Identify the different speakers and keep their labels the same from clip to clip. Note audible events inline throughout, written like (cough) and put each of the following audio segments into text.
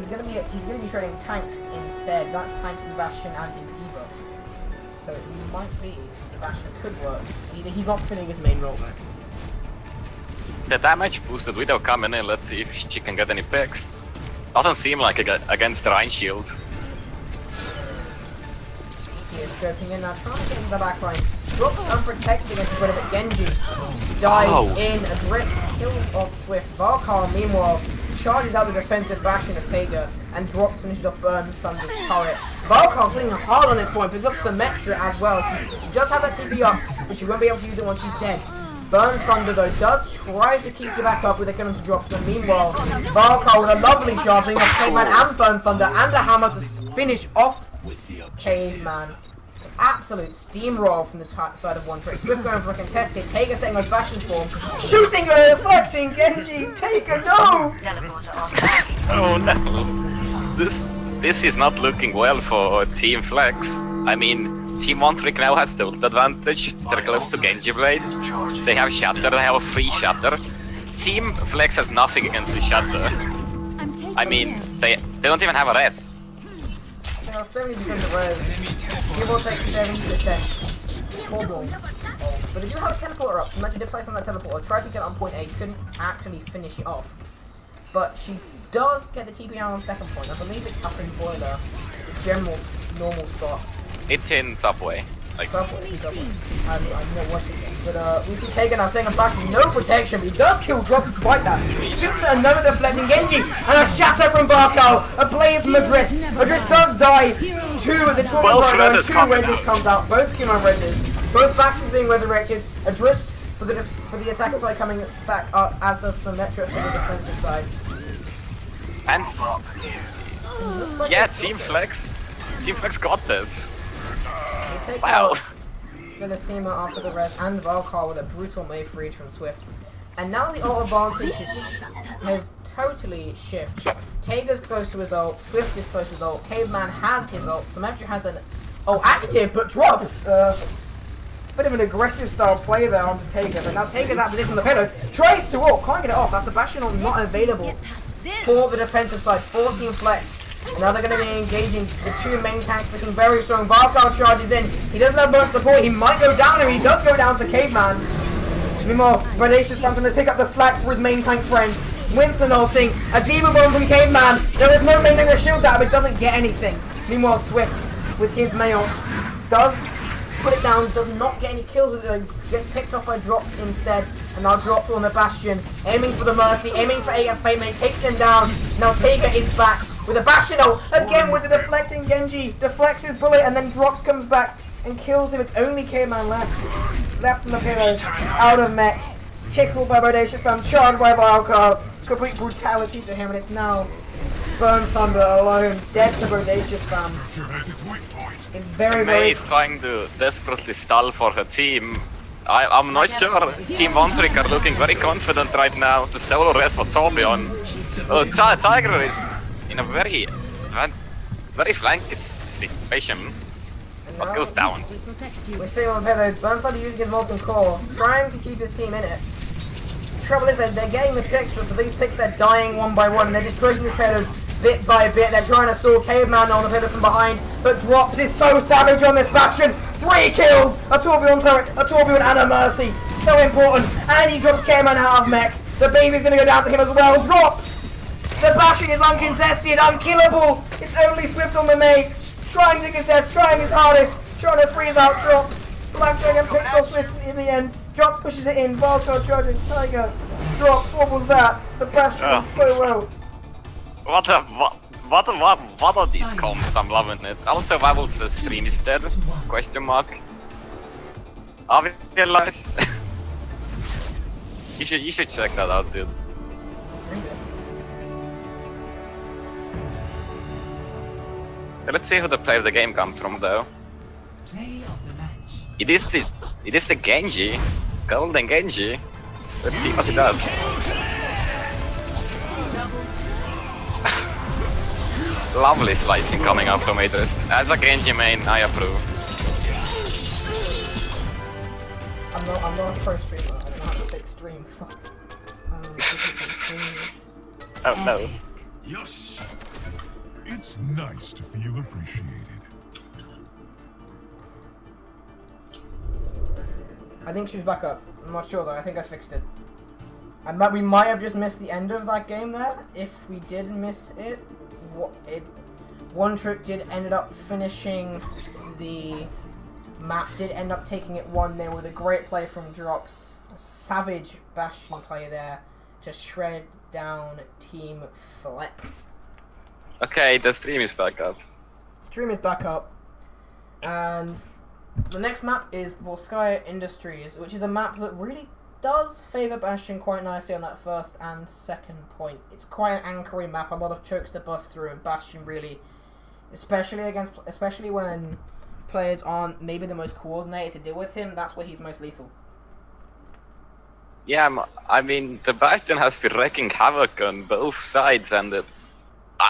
Speaker 1: he's gonna be he's gonna be trading tanks instead. That's tanks and Bastion and Invivo. So it might be the Bastion could work. Either he's not filling his main role though.
Speaker 2: The damage boosted Widow coming in, let's see if she can get any picks. Doesn't seem like it against the Rein shield.
Speaker 1: He is scoping in now, trying to get into the back line. Drops unprotected against a the but Genji dies
Speaker 2: Oh.
Speaker 1: in, Adrist kills off Swift. Valkar, meanwhile, charges out the defensive Bastion of Tager and drops finishes off Burn Thunder's turret. Valkar's swinging hard on this point, picks up Symmetra as well. She, does have that TP up, but she won't be able to use it once she's dead. Burn Thunder though does try to keep you back up with the kill into drops, but meanwhile, Valkar with a lovely shot, bringing off Caveman and Burn Thunder and a hammer to finish off Caveman. Absolute steamroll from the side of one trick. Swift going for a contested. Taker setting on fashion form. Shooting her, flexing Genji. Taker, no!
Speaker 2: Oh no! This this is not looking well for Team Flex. I mean, Team One Trick now has the ult advantage. They're close to Genji Blade. They have Shatter. They have a free Shatter. Team Flex has nothing against the Shatter. I mean, they they don't even have a res.
Speaker 1: They 70% of res. Give take 70%. Total. But they do have a teleporter up. So imagine they placed on that teleporter. Tried to get on point A. Couldn't actually finish it off. But she does get the TP on second point. I believe it's up in Boiler. The general normal spot.
Speaker 2: It's in Subway. Like.
Speaker 1: I'm, I'm not watching it. But uh, we see Taken now saying a Bastion, no protection, but he does kill Drops despite that. Shoots at another deflecting Genji, and a shatter from Barco, a blade from Madris. Madris does die. Two at the top
Speaker 2: Both
Speaker 1: of the two
Speaker 2: out.
Speaker 1: comes out, both human reses. Both Bastions being resurrected. Adrist for the for the attacker side coming back up, as does Symmetra for the defensive side.
Speaker 2: and
Speaker 1: like
Speaker 2: yeah, Team Flex. Team Flex got this.
Speaker 1: They take
Speaker 2: Wow.
Speaker 1: out (laughs) Minnesima after the rest and Valkar with a brutal May freed from Swift. And now the ult advantage has totally shifted. Tager's close to his ult, Swift is close to his ult, Caveman has his ult, Symmetra has an oh active but drops. Uh, bit of an aggressive style play there onto Tager, but now Tager's out of position on the payload. Tries to ult, can't get it off. That's the Bastion ult not available for the defensive side. 14 flex. Now they're going to be engaging the two main tanks looking very strong. Valkar charges in. He doesn't have much support. He might go down, and he does go down to Caveman. Meanwhile, Predacious Phantom to pick up the slack for his main tank friend. Winston ulting. A demon bomb from Caveman. There is no main tank shield that, but doesn't get anything. Meanwhile, Swift, with his mail, does put it down, does not get any kills with it, gets picked off by drops instead, and now dropped on the Bastion, aiming for the Mercy, aiming for Fate Mate, takes him down. Now Tager is back with a Bastion ult, again with the deflecting Genji, deflects his bullet, and then drops comes back and kills him. It's only K-Man left, left in the pillow, out of mech, tickled by Bodacious Fam, charged by Valkar, complete brutality to him, and it's now Burn Thunder alone, dead to Bodacious Fam. It's very,
Speaker 2: May
Speaker 1: very
Speaker 2: is trying to desperately stall for her team. I, I'm not sure. Team One Trick are looking very confident right now. The solo res for Torbjorn. Oh, Tiger is in a very, very flanky situation. What goes down?
Speaker 1: We're seeing on Pedro, Burnflood using his molten core, trying to keep his team in it. The trouble is that they're getting the picks, but for these picks they're dying one by one. and They're destroying this payload bit by bit. They're trying to stall Caveman on the payload from behind, but Drops is so savage on this Bastion. Three kills! A Torbjorn turret, a Torbjorn and a Mercy. So important. And he drops Caveman out of mech. The baby's gonna go down to him as well. Drops! The Bastion is uncontested, unkillable. It's only Swift on the main, trying to contest, trying his hardest, trying to freeze out drops. Black Dragon picks off Swift in the end. Drops pushes it in. Valkar charges. Tiger drops. What was that? The
Speaker 2: Ah.
Speaker 1: was so well.
Speaker 2: What a what what what, what are these comms? I'm loving it. Also, Wabbles' stream is dead? Question mark. I realize. (laughs) you should you should check that out, dude. Let's see who the play of the game comes from, though. It is the it is the Genji, Golden Genji. Let's see what he does. (laughs) Lovely slicing coming out from Adrist. As a Genji main, I approve.
Speaker 1: I'm not. I'm not a pro streamer. I don't know how to fix stream. Fuck. (laughs) Um, (laughs)
Speaker 2: Oh no.
Speaker 3: It's nice to feel appreciated.
Speaker 1: I think she's back up. I'm not sure though. I think I fixed it. I might, we might have just missed the end of that game there. If we did miss it, what it one trick did ended up finishing the map. Did end up taking it one there with a great play from Drops. A savage Bastion play there to shred down Team Flex.
Speaker 2: Okay, the stream is back up.
Speaker 1: Stream is back up, and the next map is Volskaya Industries, which is a map that really does favour Bastion quite nicely on that first and second point. It's quite an anchoring map, a lot of chokes to bust through, and Bastion really, especially against, especially when players aren't maybe the most coordinated to deal with him, that's where he's most lethal.
Speaker 2: Yeah, I mean, the Bastion has been wreaking havoc on both sides, and it's.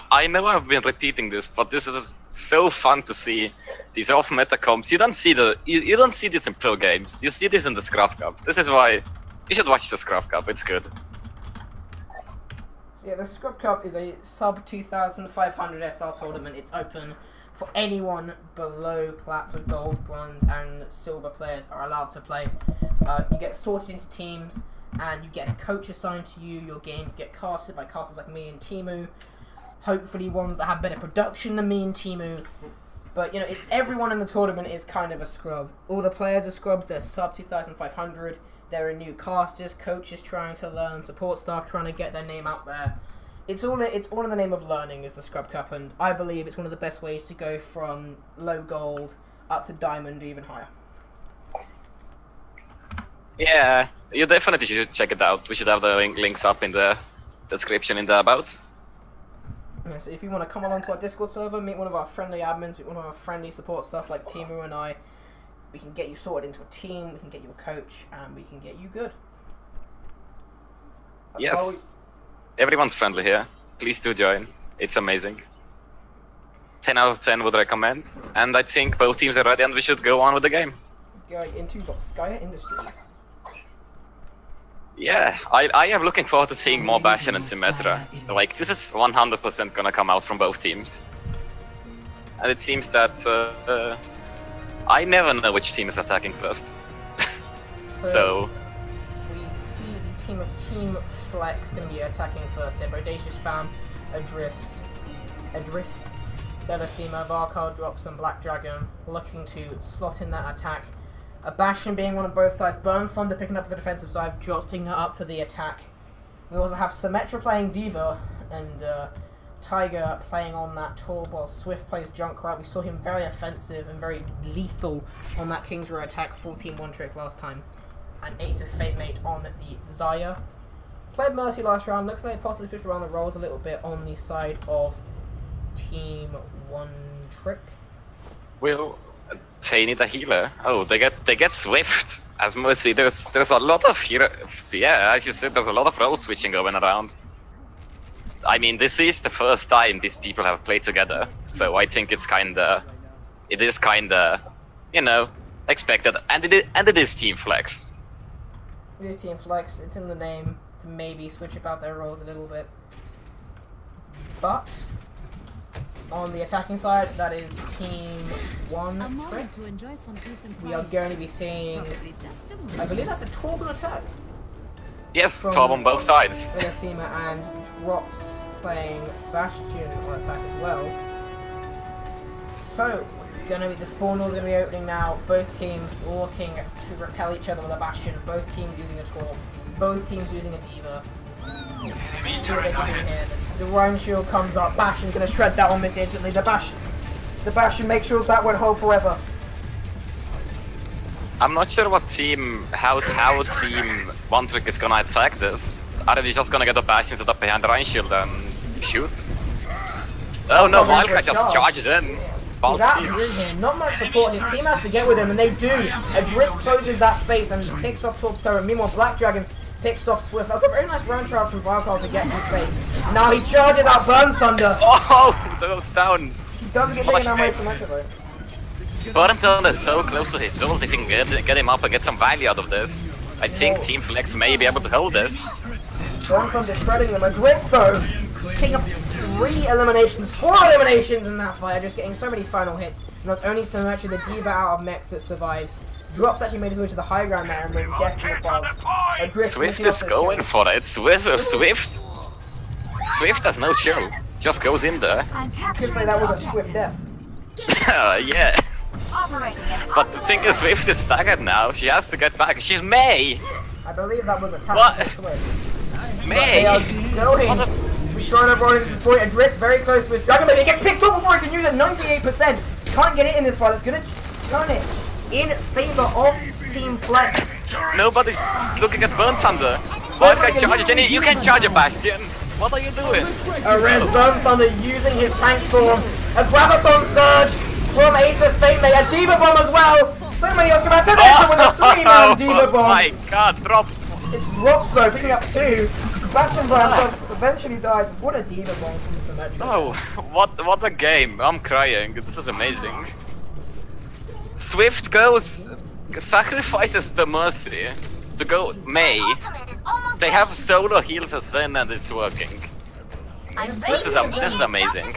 Speaker 2: I, know I've been repeating this, but this is so fun to see these off meta comps. You don't see the you, you don't see this in pro games. You see this in the Scrub Cup. This is why you should watch the Scrub Cup. It's good.
Speaker 1: Yeah, the Scrub Cup is a sub 2,500 SR tournament. It's open for anyone below plats or gold, bronze, and silver players are allowed to play. Uh, you get sorted into teams, and you get a coach assigned to you. Your games get casted by casters like me and Timmu. Hopefully, ones that have better production than me and Timmu. But you know, it's everyone in the tournament is kind of a scrub. All the players are scrubs. They're sub 2,500. There are new casters, coaches trying to learn, support staff trying to get their name out there. It's all it's all in the name of learning is the Scrub Cup, and I believe it's one of the best ways to go from low gold up to diamond, even higher.
Speaker 2: Yeah, you definitely should check it out. We should have the link, links up in the description in the about.
Speaker 1: Yeah, so if you want to come along to our Discord server, meet one of our friendly admins, meet one of our friendly support stuff like Timmu and I, we can get you sorted into a team, we can get you a coach, and we can get you good.
Speaker 2: Yes, everyone's friendly here. Please do join. It's amazing. 10 out of 10 would recommend. And I think both teams are ready and we should go on with the game.
Speaker 1: Go into Skya Industries.
Speaker 2: Yeah, I, I am looking forward to seeing more Bastion and Symmetra. Like, this is 100% gonna come out from both teams. And it seems that uh, uh, I never know which team is attacking first. (laughs) So,
Speaker 1: we see the team of Team Flex to be attacking first here. Bodacious Fam, Adris, Adrist, Belasima, Varkar drops, and Black Dragon looking to slot in that attack. A Bastion being one of both sides. Burn Thunder picking up the defensive side, Drops picking up for the attack. We also have Symmetra playing Diva, and uh, Tiger playing on that tour while Swift plays Junkrat. We saw him very offensive and very lethal on that King's Row attack, 14 one trick last time. And 8 of Fate Mate on the Zarya. Played Mercy last round, looks like possibly pushed around the rolls a little bit on the side of Team One Trick.
Speaker 2: will they need a healer? Oh, they get they get Swift as Mercy. There's there's a lot of hero. Yeah, as you said, there's a lot of role switching going around. I mean, this is the first time these people have played together, so I think it's kinda, it is kinda, you know, expected, and it and it is Team Flex.
Speaker 1: It is Team Flex, it's in the name to maybe switch about their roles a little bit. But on the attacking side, that is Team One
Speaker 4: A to enjoy some peace and
Speaker 1: We are going to be seeing,
Speaker 4: Probably just a
Speaker 1: I
Speaker 4: moment.
Speaker 1: believe that's a Torgon attack.
Speaker 2: Yes,
Speaker 1: From-
Speaker 2: top on both sides.
Speaker 1: Minasima and Drops playing Bastion on attack as well. So, gonna be the spawn doors gonna be opening now. Both teams looking to repel each other with a Bastion. Both teams using a Tor. Both teams using a Diva. See what they can do here. The, Rein Shield comes up. Bastion's gonna shred that one miss instantly. The Bastion, the Bastion makes sure that won't hold forever.
Speaker 2: I'm not sure what team, how how team One Trick is gonna attack this. Are they just gonna get the Bastion set up behind the Rein Shield and shoot? Oh no, Wildcat just charges in. Balls.
Speaker 1: Brin not much support. His team has to get with him, and they do. Adris closes that space and picks off Torp's Terror. Meanwhile, Black Dragon picks off Swift. That was a very nice round trial from Valkar to get some space. Now he charges out Burn Thunder. (laughs)
Speaker 2: Oh, that goes down.
Speaker 1: He doesn't get taken by
Speaker 2: that's
Speaker 1: Symmetra though.
Speaker 2: Burton is so close to his ult. If we can get, get him up and get some value out of this, I think. Team Flex may be able to hold this.
Speaker 1: Burn Thunder shredding them. Adris though, picking up three eliminations, four eliminations in that fight, just getting so many final hits. Not only Symmetra, the diva out of mech that survives. Drops actually made his way to the high ground there and then death from above. Adrift
Speaker 2: Swift is going
Speaker 1: game.
Speaker 2: for it. Swift, uh, Swift. Swift has no chill. Just goes in there.
Speaker 1: You could say that was a swift death. (laughs)
Speaker 2: yeah. But the thing is, Swift is staggered now. She has to get back. She's May.
Speaker 1: I believe that was a
Speaker 2: What?
Speaker 1: tactical switch.
Speaker 2: May.
Speaker 1: They are going.
Speaker 2: What
Speaker 1: We're trying to avoid this point. Adrift very close to his Dragon Blade. He gets picked up before he can use it. 98%. Can't get it in this fight. That's going to turn it in favor of Team Flex.
Speaker 2: Nobody's looking at Burn Thunder. Why can't charge? Jenny, you can charge a Bastion. What are you doing?
Speaker 1: A Res Burn Thunder using his tank form. A Graviton Surge from Ace of Fate. A Diva Bomb as well. So many else coming out. Symmetra with a three-man (laughs) Diva
Speaker 2: Oh my god, drop.
Speaker 1: It's drops though, picking up two. Bastion by himself ah. eventually dies. What a Diva Bomb from Symmetra.
Speaker 2: Oh, (laughs) what what a game. I'm crying. This is amazing. Swift goes sacrifices the mercy to go May. They have solo heals as Zen and it's working. This is am- this is amazing.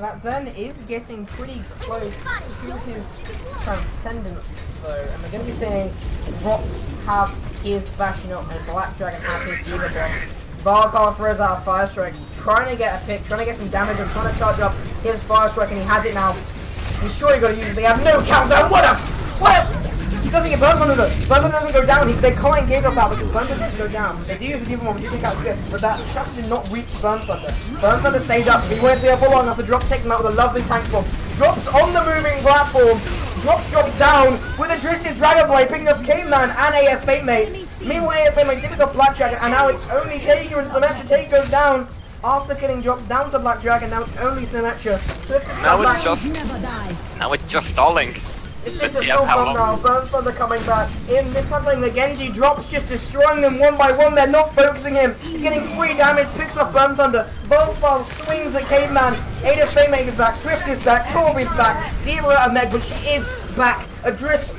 Speaker 1: That Zen is getting pretty close to his transcendence though, and we're going to be seeing Drops have his bashing up and Black Dragon have his Diva Bomb. Varkar throws out a Fire Strike, trying to get a pick, trying to get some damage and trying to charge up his Fire Strike and he has it now. He's sure you're to use it, they have no counter, what a... What. He doesn't get Burn Thunder though. Burn Thunder doesn't go down. He, they can't engage off that because Burn Thunder doesn't go down. They do use the Diva Bomb, do take out Swift, but that shot did not reach Burn Thunder. Burn Thunder stays up. He won't stay up for long. The drop takes him out with a lovely tank bomb. Drops on the moving platform. Drops drops down with a Dristius Dragon Blade picking up Caveman and AF Fate Mate. Meanwhile, AF Fate Mate taking up Black Dragon and now it's only Taker and Symmetra. Taker goes down. After killing drops down to Black Dragon, now it's only Symmetra. Swift is
Speaker 2: Now it's
Speaker 1: back.
Speaker 2: just now it's just stalling.
Speaker 1: It's
Speaker 2: Let's
Speaker 1: just a
Speaker 2: see how
Speaker 1: now. Burn Thunder coming back. In this time playing the Genji drops, just destroying them one by one. They're not focusing him. He's getting free damage, picks up Burn Thunder. Volfile swings at Caveman. Ada Faymaker's back. Swift is back. Torby's back. Diva out of mech, but she is back. Adrist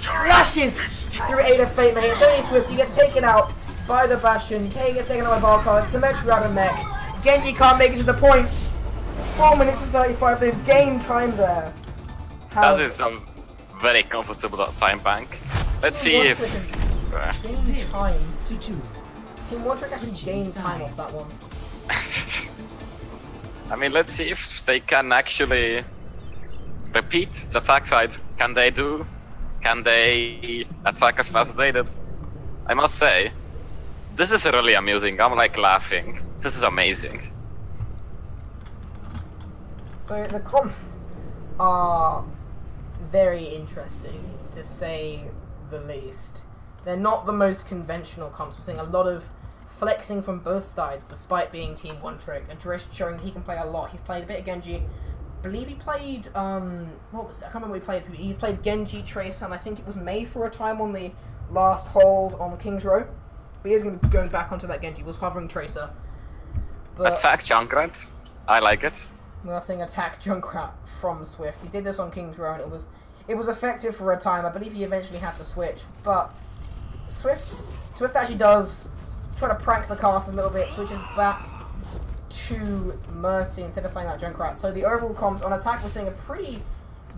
Speaker 1: slashes through Ada Faymaker. It's only Swift. He gets taken out by the Bastion. Tay gets taken out by Volfile. Symmetra out of mech. Genji can't make it to the point. 4 minutes and 35. They've gained time there. How-
Speaker 2: That is a very comfortable time bank. Let's see if.
Speaker 1: Gain time.
Speaker 4: To two.
Speaker 1: Team One Trick actually gained time off that one. (laughs)
Speaker 2: I mean, let's see if they can actually repeat the attack side. Can they do? Can they attack as fast as they did? I must say, this is really amusing. I'm like laughing. This is amazing.
Speaker 1: So the comps are very interesting, to say the least. They're not the most conventional comps. We're seeing a lot of flexing from both sides, despite being Team One Trick. Adrist showing he can play a lot. He's played a bit of Genji. I believe he played um what was it? I can't remember what he played. He's played Genji, Tracer, and I think it was May for a time on the last hold on King's Row. But he is going to be going back onto that Genji. He was hovering Tracer. But
Speaker 2: Attack Junkrat. I like it.
Speaker 1: we are seeing attack Junkrat from Swift. He did this on King's Row and it was it was effective for a time. I believe he eventually had to switch, but Swift Swift actually does try to prank the cast a little bit, switches back to Mercy instead of playing that Junkrat. So the overall comms on attack we're seeing a pretty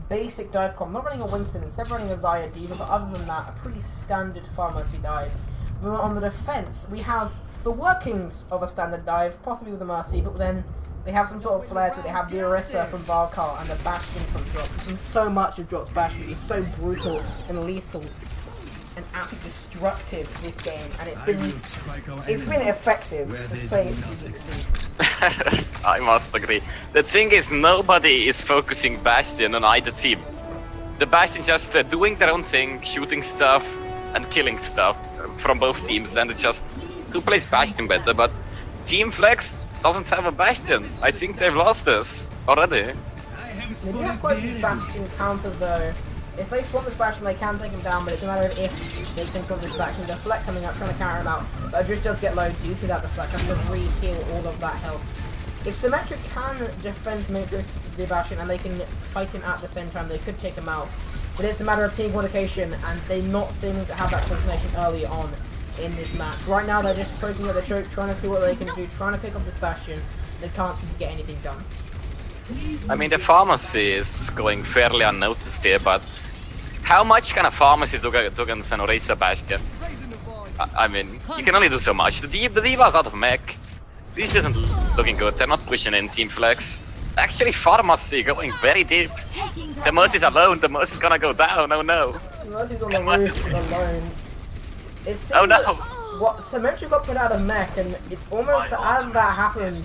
Speaker 1: basic dive comp. Not running a Winston, instead of running a Zarya Diva, but other than that, a pretty standard Pharah Mercy dive. But on the defense, we have the workings of a standard dive, possibly with a Mercy, but then they have some sort of flair to it. They have the Orisa from Valkar and the Bastion from Drops. And so much of Drops Bastion is so brutal and lethal and absolutely destructive this game. And it's been it's been effective to say the least. (laughs)
Speaker 2: I must agree. The thing is, nobody is focusing Bastion on either team. The Bastion just uh, doing their own thing, shooting stuff and killing stuff from both teams, and it's just who plays Bastion better. But Team Flex doesn't have a Bastion. I think they've lost this already.
Speaker 1: They do have quite a few Bastion counters though. If they swap this Bastion, they can take him down, but it's a matter of if they can swap this Bastion. Deflect coming up, trying to counter him out. But Adrist does get low due to that The Deflect, has to re-heal all of that health. If Symmetra can defend Matrix the Bastion and they can fight him at the same time, they could take him out. But it's a matter of team coordination, and they're not seeming to have that coordination early on in this match. Right now, they're just poking at the choke, trying to see what they can do, trying to pick up this Bastion. they can't seem to get anything done.
Speaker 2: I mean, the Pharmercy is going fairly unnoticed here, but how much can a Pharmercy do, do against an Orisa Bastion? I, I mean, you can only do so much. The, D the Diva's out of mech. This isn't looking good. They're not pushing in Team Flex. Actually, Pharmercy going very deep. The Mercy's alone. The Mercy's gonna go down. Oh no.
Speaker 1: Mercy's on the roof alone. It seems
Speaker 2: Oh no.
Speaker 1: what Symmetra got put out of mech, and it's almost that as that happened,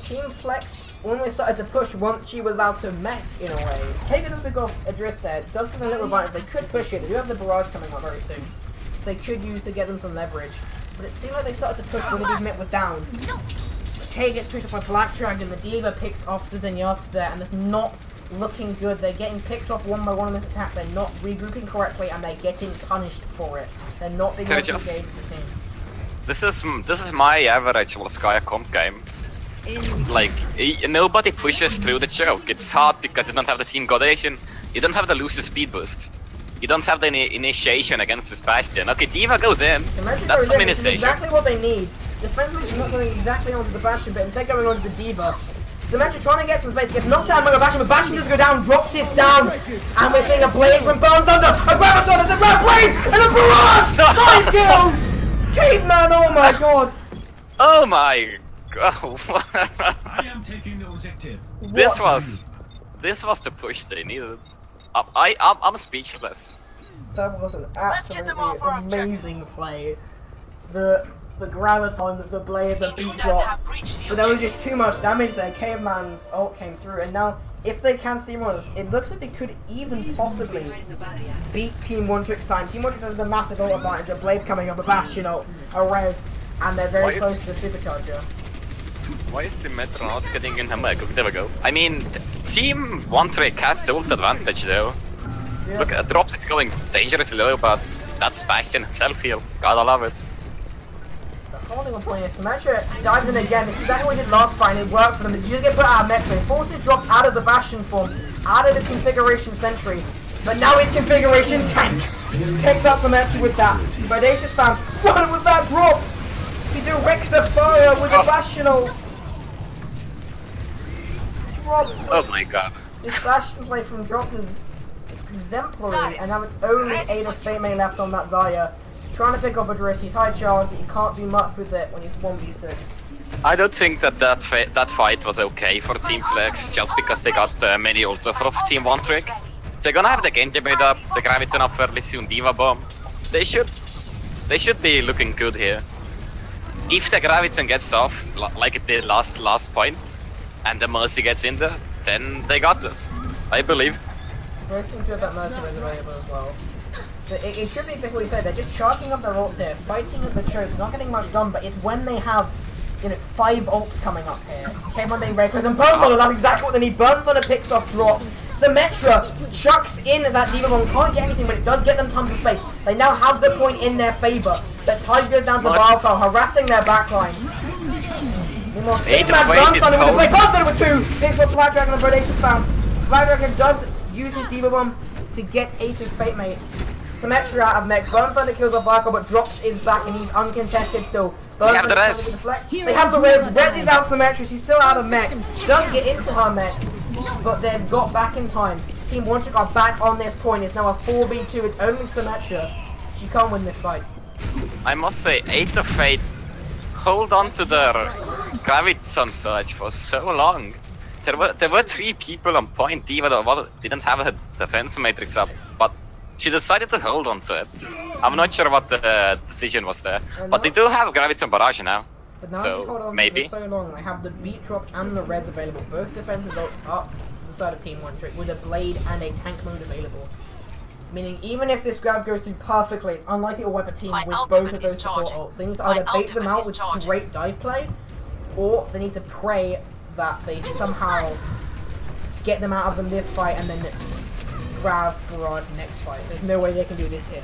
Speaker 1: Team Flex almost started to push once she was out of mech in a way. Taking does pick off Adris there, does give them a little advantage. They could push it. They do have the barrage coming up very soon. So they could use to get them some leverage. But it seemed like they started to push when the big mech was down. Tay gets picked up by Black Dragon, the Diva picks off the Zenyatta there, and it's not looking good. They're getting picked off one by one in this attack, they're not regrouping correctly, and they're getting punished for it. They're not being able to
Speaker 2: just-
Speaker 1: engage the team.
Speaker 2: This is this is my average Volskaya comp game. Like nobody pushes through the choke. It's hard because you don't have the team godation. You don't have the loser speed boost. You don't have the initiation against this bastion. Okay, Diva goes in.
Speaker 1: So
Speaker 2: That's
Speaker 1: goes
Speaker 2: some
Speaker 1: in, this is
Speaker 2: initiation.
Speaker 1: exactly what they need. Defensively, is not going exactly onto the Bastion, but instead going onto the Diva. Symmetra trying to get some space, gets knocked out by the Bastion, but Bastion does go down, drops it down, and we're seeing a blade from Burn Thunder, a Graviton, there's a Red Blade, and a Barrage! (laughs) Five kills! Caveman, oh my god!
Speaker 2: Oh my god. (laughs)
Speaker 4: I am taking the objective.
Speaker 2: this
Speaker 1: What?
Speaker 2: was this was the push they needed. I, I I'm, I'm speechless.
Speaker 1: That was an absolutely amazing play. The the graviton, the, the blade, the beat drop. But there was just too much damage there. Caveman's ult came through, and now if they can steamroll us, it looks like they could even possibly beat Team One Trick's time. Team One Trick has the massive ult advantage, a blade coming up, a bastion ult, a res, and they're very
Speaker 2: Why
Speaker 1: close to the supercharger.
Speaker 2: Why is Symmetra not getting in her mech? There we go. I mean, Team One Trick has the ult advantage though.
Speaker 1: Yeah.
Speaker 2: Look, uh, Drops is going dangerously low, but that's Bastion self heal. Gotta love it.
Speaker 1: The holding on point is Symmetra dives in again. This is exactly what he did last fight, and it worked for them. They just get put out of mech play. Forces drops out of the Bastion form, out of his configuration sentry. But now his configuration tank takes out Symmetra with that. Predacious found, (laughs) what was that drops? He directs a fire with a
Speaker 2: Oh.
Speaker 1: Bastion ult. Drops.
Speaker 2: Oh my god.
Speaker 1: This Bastion play from Drops is exemplary, and now it's only Ada Fate May left on that Zarya. Trying to pick off a dress, he's high charge, but you can't do much with it when he's 1v6.
Speaker 2: I don't think that that, that fight was okay for Team Flex just because they got uh, many ults off Team One Trick. They're gonna have the Genji made up, the Graviton up fairly soon, Diva Bomb. They should, they should be looking good here. If the Graviton gets off, like it did last last point, and the Mercy gets in there, then they got this. I believe.
Speaker 1: Do have that Mercy available as well. So it, it should be exactly what you said, they're just charging up their ults here, fighting at the choke, not getting much done, but it's when they have, you know, five ults coming up here. Came on being very close, and Burn Thunder, that's exactly what they need. Burn Thunder picks off drops. Symmetra chucks in that Diva Bomb, can't get anything, but it does get them tons of space. They now have the point in their favour. But Tide goes down to
Speaker 2: Nice.
Speaker 1: Harassing their backline. Meanwhile,
Speaker 2: Eight
Speaker 1: Caveman
Speaker 2: of eight
Speaker 1: Burn
Speaker 2: is
Speaker 1: Thunder with play. Burn with two! Picks up Black Dragon and Predation's found. Black Dragon does use his Diva Bomb to get a to Fate Mate. Symmetra out of mech. Burn Thunder kills off Barker, but drops his back and he's uncontested still. Burn
Speaker 2: They have the
Speaker 1: Thunder
Speaker 2: res.
Speaker 1: deflect. They have the res. Res is out of Symmetra. She's still out of mech. Does get into her mech, but they've got back in time. Team One Trick are back on this point. It's now a 4v2. It's only Symmetra. She can't win this fight.
Speaker 2: I must say, Eight of 8 hold on to their Graviton surge for so long. There were there were three people on point. Diva that was, didn't have her defense matrix up, but she decided to hold on to it. I'm not sure what the decision was there, but they do have Graviton Barrage now.
Speaker 1: But now
Speaker 2: So,
Speaker 1: she's hold on
Speaker 2: maybe.
Speaker 1: for so long, they have the beat drop and the res available. Both defense results up to the side of Team One Trick with a blade and a tank mode available. Meaning, even if this grab goes through perfectly, it's unlikely to wipe a team
Speaker 5: My
Speaker 1: with both of those support
Speaker 5: charging.
Speaker 1: ults. They need to
Speaker 5: My
Speaker 1: either bait them out with
Speaker 5: charging.
Speaker 1: great dive play, or they need to pray that they somehow get them out of them this fight and then grab Barrage next fight. There's no way they can do this here.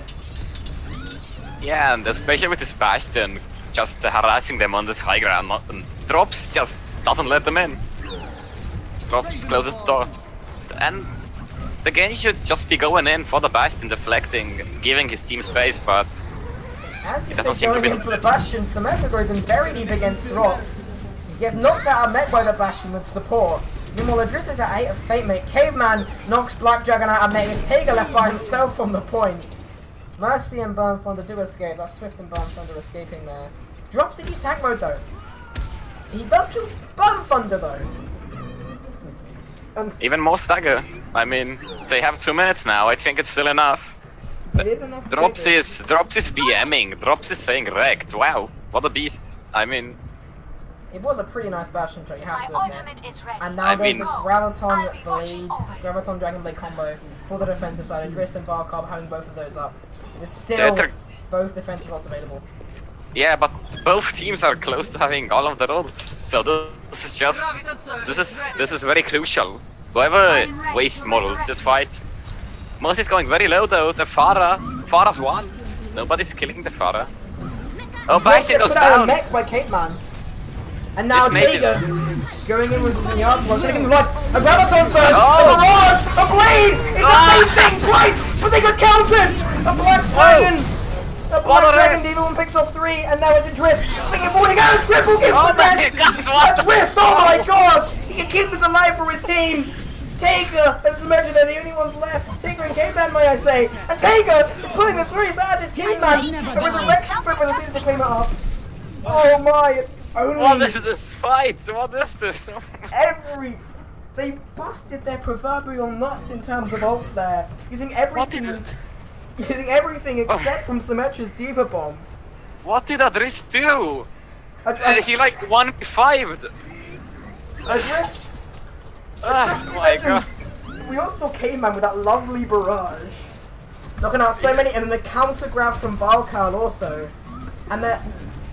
Speaker 2: Yeah, and especially with this Bastion just harassing them on this high ground. Not, and Drops just doesn't let them in. Drops closes the door. And the Genji should just be going in for the Bastion, deflecting, giving his team space, but
Speaker 1: As you
Speaker 2: It doesn't
Speaker 1: said,
Speaker 2: seem to
Speaker 1: going
Speaker 2: be
Speaker 1: in for the. Bastion, Symmetra goes in very deep against drops. He gets knocked out of mech by the Bastion with support. Adris is at 8 of Fate Mate. Caveman knocks Black Dragon out of mech. It's Tager left by himself on the point. Mercy and Burn Thunder do escape. That's Swift and Burn Thunder escaping there. Drops in use tank mode though. He does kill Burn Thunder though. And
Speaker 2: Even more stagger. I mean, they have two minutes now. I think it's still enough.
Speaker 1: it is enough.
Speaker 2: Drops is Drops is BMing. Drops is saying wrecked. Wow, what a beast. I mean,
Speaker 1: It was a pretty nice Bastion shot, you have
Speaker 5: My
Speaker 1: to admit.
Speaker 5: ultimate is ready.
Speaker 1: And now
Speaker 2: I
Speaker 1: there's
Speaker 2: mean-
Speaker 1: the Graviton Blade, Graviton Dragon Blade combo for the defensive side. Adrist and hmm. Varkarb having both of those up. It's still
Speaker 2: Tetra-
Speaker 1: both defensive ults available.
Speaker 2: yeah, but both teams are close to having all of their ults. So this is just this is this is very crucial. Whoever wastes models this fight. Moss is going very low though. The Pharah, Pharah's one. Nobody's killing the Pharah. Oh,
Speaker 1: Bash
Speaker 2: Bashi goes
Speaker 1: put out a
Speaker 2: down.
Speaker 1: mech by Caveman. And now
Speaker 2: This mate is-
Speaker 1: Tager going in with the yard block, taking blood. A Graviton surge,
Speaker 2: Oh.
Speaker 1: a Barrage, a Blade! It's the
Speaker 2: Ah.
Speaker 1: same thing twice, but they got countered! A Black Dragon! A
Speaker 2: What
Speaker 1: Black
Speaker 2: a
Speaker 1: Dragon
Speaker 2: risk.
Speaker 1: Demon picks off three, and now it's a Driss. Swinging forward again, triple kill
Speaker 2: Oh
Speaker 1: for
Speaker 2: my
Speaker 1: this!
Speaker 2: God.
Speaker 1: A twist, oh my god! He can keep this alive for his team! Taker and Symmetra, they're the only ones left. Taker and Caveman, may I say. And Taker is pulling this through, so as is Caveman. A resurrection for the seems to clean it up. Oh my, it's only
Speaker 2: What is this fight? What is this? (laughs)
Speaker 1: every. They busted their proverbial nuts in terms of ults there, using everything, (laughs) using everything except from Symmetra's Diva Bomb.
Speaker 2: what did Adris do?
Speaker 1: A,
Speaker 2: Uh, he like one five.
Speaker 1: a dress
Speaker 2: Oh my god.
Speaker 1: We also came Caveman with that lovely barrage. Knocking out so many, and then the counter grab from Valkal also. And that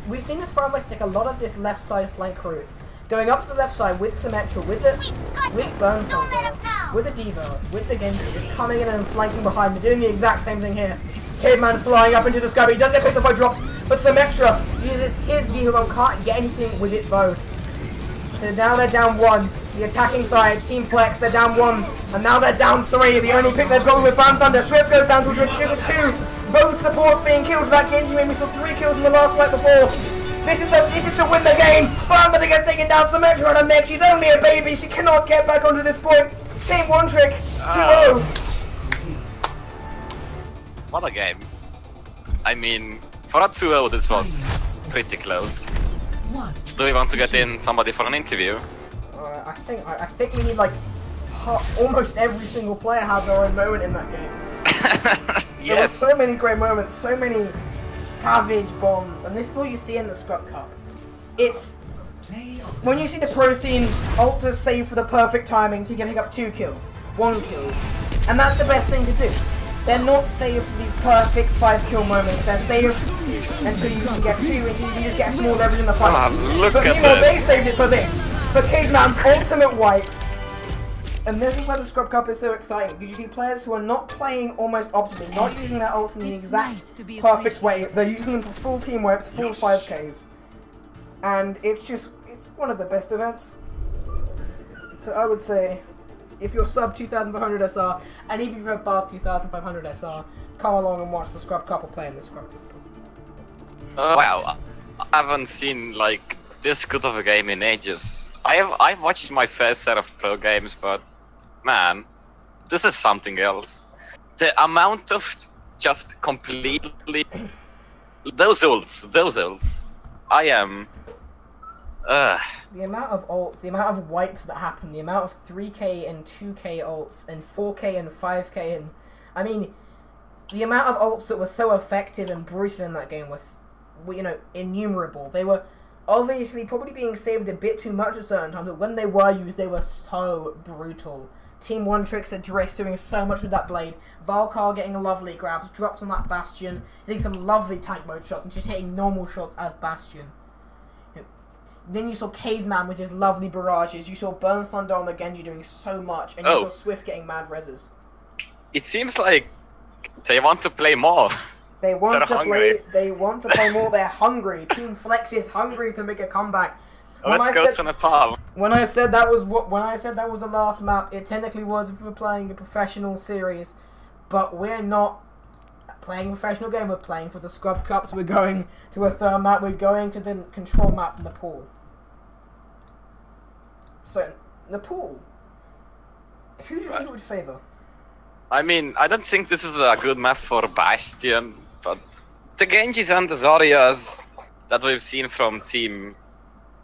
Speaker 1: we've seen this Far West take a lot of this left side flank route. Going up to the left side with Symmetra, with the with Burn Thunder, with the Diva, with the Genji, just coming in and flanking behind. They're doing the exact same thing here. Caveman flying up into the sky, but he does get picked up by drops. But Symmetra uses his bomb, can't get anything with it though. So now they're down one. The attacking side, Team Flex, they're down one. And now they're down three. The only pick they've got with Van Thunder. Swift goes down to a two. Both supports being killed. That Genji made me saw three kills in the last fight before. This is the this is to win the game. Thunder gets taken down. Symmetra on her neck. She's only a baby. She cannot get back onto this point. Team one trick. 2-0.
Speaker 2: What a game. I mean, for a 2-0 this was pretty close. Do we want to get in somebody for an interview?
Speaker 1: Uh, I think I, I think we need like almost every single player has their own moment in that game. (laughs) There were
Speaker 2: yes.
Speaker 1: so many great moments, so many savage bombs, and this is what you see in the Scrub Cup. It's when you see the pro scene, ultras save for the perfect timing to get pick up two kills, one kill, and that's the best thing to do. They're not saved for these perfect five kill moments. They're saved until you can get two, until you can just get a small leverage in the fight.
Speaker 2: Ah, look
Speaker 1: but
Speaker 2: at
Speaker 1: meanwhile, they saved it for this, for Caveman's ultimate wipe. And this is why the Scrub Cup is so exciting, because you see players who are not playing almost optimally, not using their ults in the
Speaker 6: It's
Speaker 1: exact
Speaker 6: nice to be
Speaker 1: perfect way. They're using them for full team wipes, full 5Ks. And it's just, it's one of the best events. So I would say, if you're sub 2500 SR, and even if you're above 2500 SR, come along and watch the Scrub Cup or play in the Scrub Cup.
Speaker 2: Uh, wow, I haven't seen like this good of a game in ages. I have I've watched my fair set of pro games, but man, this is something else. The amount of just completely those ults, those ults. I am. Uh,
Speaker 1: The amount of ults, the amount of wipes that happen, the amount of 3k and 2k ults, and 4k and 5k, and I mean, the amount of ults that were so effective and brutal in that game was, you know, innumerable. They were obviously probably being saved a bit too much at certain times, but when they were used, they were so brutal. Team One Tricks at Driss doing so much with that blade. Valkar getting lovely grabs, drops on that Bastion, hitting some lovely tank mode shots, and just hitting normal shots as Bastion. Then you saw Caveman with his lovely barrages. You saw Burn Thunder on the Genji doing so much, and you
Speaker 2: Oh.
Speaker 1: saw Swift getting mad reses.
Speaker 2: it seems like they want to play more.
Speaker 1: They (laughs) want
Speaker 2: They're
Speaker 1: to
Speaker 2: hungry.
Speaker 1: play. They want to play more. They're (laughs) hungry. Team Flex is hungry to make a comeback. Oh, when
Speaker 2: Let's
Speaker 1: I
Speaker 2: go
Speaker 1: said-
Speaker 2: to Nepal.
Speaker 1: When I said that was what, when I said that was the last map, it technically was if we were playing a professional series, but we're not playing a professional game. We're playing for the Scrub Cups. We're going to a third map. We're going to the control map pool. So, Nepal. Who do you think it would favour?
Speaker 2: I mean, I don't think this is a good map for Bastion, but the Genjis and the Zaryas that we've seen from Team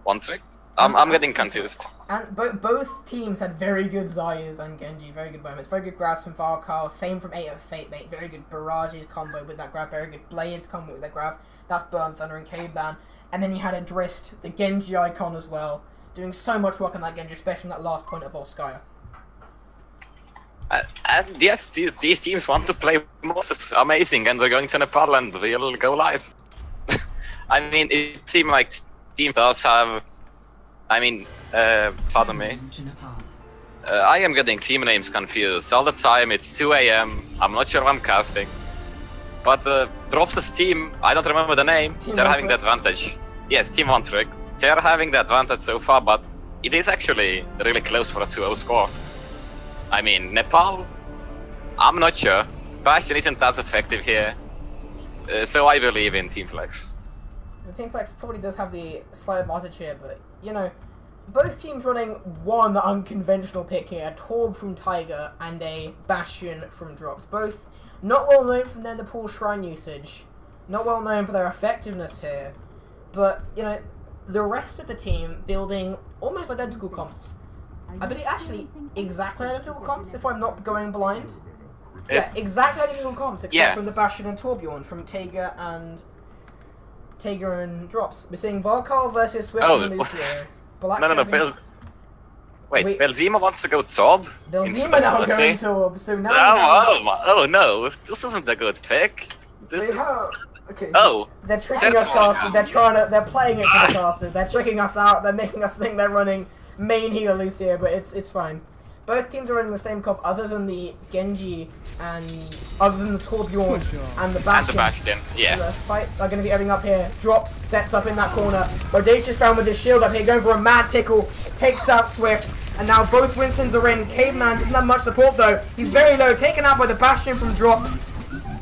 Speaker 2: One Trick, I'm, I'm getting confused.
Speaker 1: And bo- both teams had very good Zaryas and Genji, very good moments. Very good grabs from Valkal, same from 8 of Fate Mate, very good barrages combo with that grab, very good blades combo with that grab. That's Burn Thunder and Caveman. And then you had a Drist, the Genji icon as well, doing so much work on that Genji, especially in that last point of Volskaya.
Speaker 2: Uh, and yes, these, these teams want to play Moses amazing, and we're going to Nepal and we'll go live. (laughs) I mean, it seemed like teams does have. I mean, uh, pardon me. Uh, I am getting team names confused all the time. It's 2 a.m. I'm not sure I'm casting. But uh, Drops' team, I don't remember the name.
Speaker 1: Team
Speaker 2: They're having the advantage. Yes, Team One Trick. They're having the advantage so far, but it is actually really close for a 2-0 score. I mean, Nepal, I'm not sure. Bastion isn't as effective here. Uh, so I believe in Team Flex.
Speaker 1: The Team Flex probably does have the slight advantage here, but, you know, both teams running one unconventional pick here, a Torb from Tiger and a Bastion from Drops. Both not well known for their Nepal Shrine usage, not well known for their effectiveness here, but, you know, the rest of the team building almost identical comps. I believe actually exactly identical comps if I'm not going blind. Yeah, exactly identical comps except
Speaker 2: yeah.
Speaker 1: from the Bastion and Torbjorn from Tiger and Tega and Drops. We're seeing Volkal versus Swift
Speaker 2: Oh,
Speaker 1: and Lucio. (laughs) Black
Speaker 2: No, no, no, Bel... Wait,
Speaker 1: Wait.
Speaker 2: Belzima wants to go top?
Speaker 1: Belzima now going. Torb, so now
Speaker 2: Oh, oh, my- oh no, this isn't a good pick. This is.
Speaker 1: okay.
Speaker 2: Oh,
Speaker 1: They're tricking us, casters. They're trying to. They're playing it for the ah. casters. They're tricking us out. They're making us think they're running main healer Lucio, but it's it's fine. Both teams are running the same comp, other than the Genji and other than the Torbjorn and the Bastion.
Speaker 2: and
Speaker 1: Bastion.
Speaker 2: the Bastion, yeah.
Speaker 1: The fights are going to be opening up here. Drops, sets up in that corner. Audacious found with his shield up here, going for a mad tickle. Takes out Swift. And now both Winstons are in. Caveman doesn't have much support though. He's very low, taken out by the Bastion from Drops.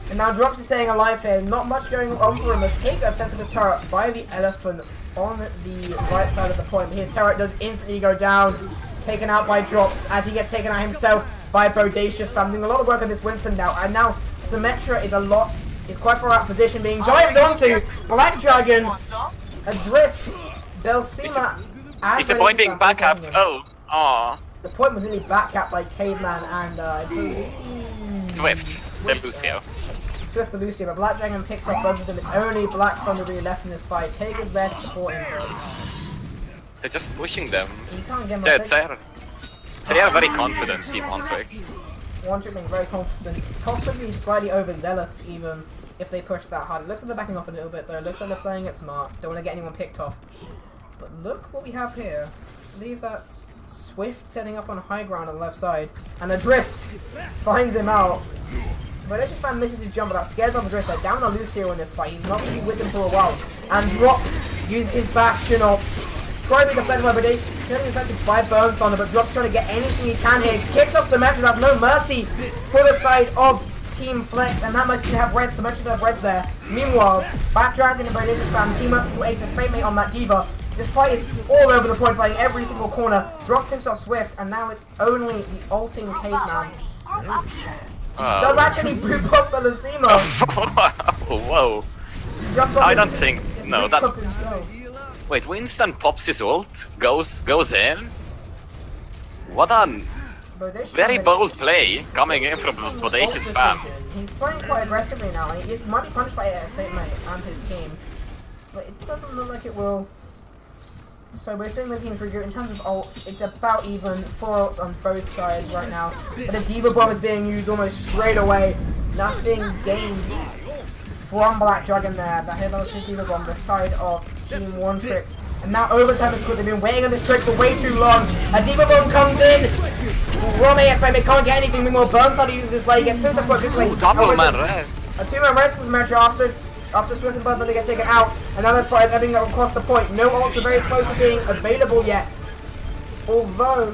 Speaker 1: And now Drops is staying alive here. Not much going on for him as Taker sets up his turret by the elephant on the right side of the point. His turret does instantly go down. Taken out by Drops as he gets taken out himself by Bodacious. Fam doing a lot of work on this Winston now. And now Symmetra is a lot, is quite far out of position, being dived onto. Black Dragon, Adrist, Belsima, and
Speaker 2: Is the point being
Speaker 1: Bodacious
Speaker 2: back up? Oh, aw.
Speaker 1: The point was really backcapped by Caveman and uh, believe-
Speaker 2: Swift, the Lucio.
Speaker 1: Swift and Lucio, but Black Dragon picks up both of them. It's only Black Thunder really left in this fight. Taker's there to support him.
Speaker 2: They're just pushing them.
Speaker 1: You can't get
Speaker 2: They're, they're, they are very confident, ah. Team One Trick.
Speaker 1: One Trick being very confident. Possibly slightly overzealous even if they push that hard. It looks like they're backing off a little bit though. It looks like they're playing it smart. Don't want to get anyone picked off. But look what we have here. I believe that's Swift setting up on high ground on the left side. And Adrist finds him out. But Edge's fan misses his jump, but that scares off Adrist. They're down on Lucio in this fight. He's not going to be with him for a while. And drops, uses his bastion off. Trying to be defended by Predation, getting defended by Burn Thunder, but Drops trying to get anything he can here. Kicks off Symmetra, has no mercy for the side of Team Flex, and that much can have res, Symmetra can have res there. Meanwhile, Back Dragon and Predation fan team up to and Fate Mate on that Diva. This fight is all over the point, fighting every single corner. Drop picks off Swift, and now it's only the ulting Caveman. Oh. Does
Speaker 2: Oh.
Speaker 1: actually (laughs) boop up Belasima. (laughs)
Speaker 2: Whoa. I don't think- no, that-
Speaker 1: himself.
Speaker 2: Wait, Winston pops his ult, goes goes in. What a very bold play coming in from Bodacious Fam.
Speaker 1: He's playing quite aggressively now, and he is, might be punished by uh, Fate Mate and his team. But it doesn't look like it will. So we're still looking team regroup. In terms of ults, it's about even. Four ults on both sides right now. But the Diva Bomb is being used almost straight away. Nothing gained from Black Dragon there. That hit on Diva Bomb, the side of Team One Trick. And now overtime is good. They've been waiting on this trick for way too long. A Diva Bomb comes in. From AFM, it can't get anything. Meanwhile, Burnside uses his play. He gets picked up quite quickly.
Speaker 2: Ooh, double
Speaker 1: And with
Speaker 2: man res.
Speaker 1: a two-man rest was match after after Swift and Butler they get taken out, and now this fight is heading across the point. No ults are very close to being available yet. Although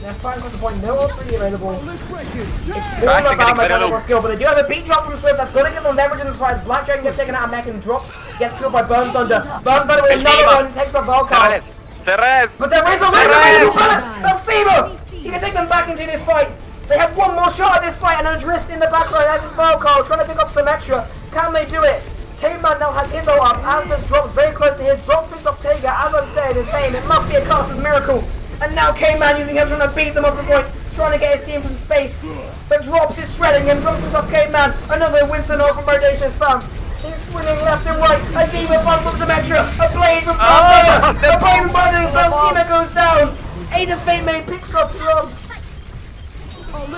Speaker 1: they're fighting across the point, no ults really available. It's all
Speaker 2: Guys are
Speaker 1: about
Speaker 2: getting very
Speaker 1: mechanical skill, but they do have a beat drop from Swift that's gonna give them leverage in this fight. As Black Dragon gets taken out, Mech and drops, gets killed by Burn Thunder. Burn Thunder with another
Speaker 2: Benzema.
Speaker 1: one takes off Volkov.
Speaker 2: Terrace. Teres!
Speaker 1: But there is a
Speaker 2: Perez!
Speaker 1: reason Belsima! He can take them back into this fight. They have one more shot at this fight and Adrist in the backline as his ball call, trying to pick up Symmetra. Can they do it? Caveman now has his ult up, Asdas drops very close to his, drops picks up Tega, as I'm saying, his name, it must be a Caster's miracle. And now Caveman using him trying to beat them off the point, trying to get his team from space. But drops is shredding him, drops picks off Caveman, another Winston off from Bodacious Fam. He's swinging left and right, a demon bomb from Symmetra, a blade from
Speaker 2: Oh,
Speaker 1: Belsima, a blade from
Speaker 2: bomb!
Speaker 1: Belsima, goes down. Ada Fate Main picks up drops.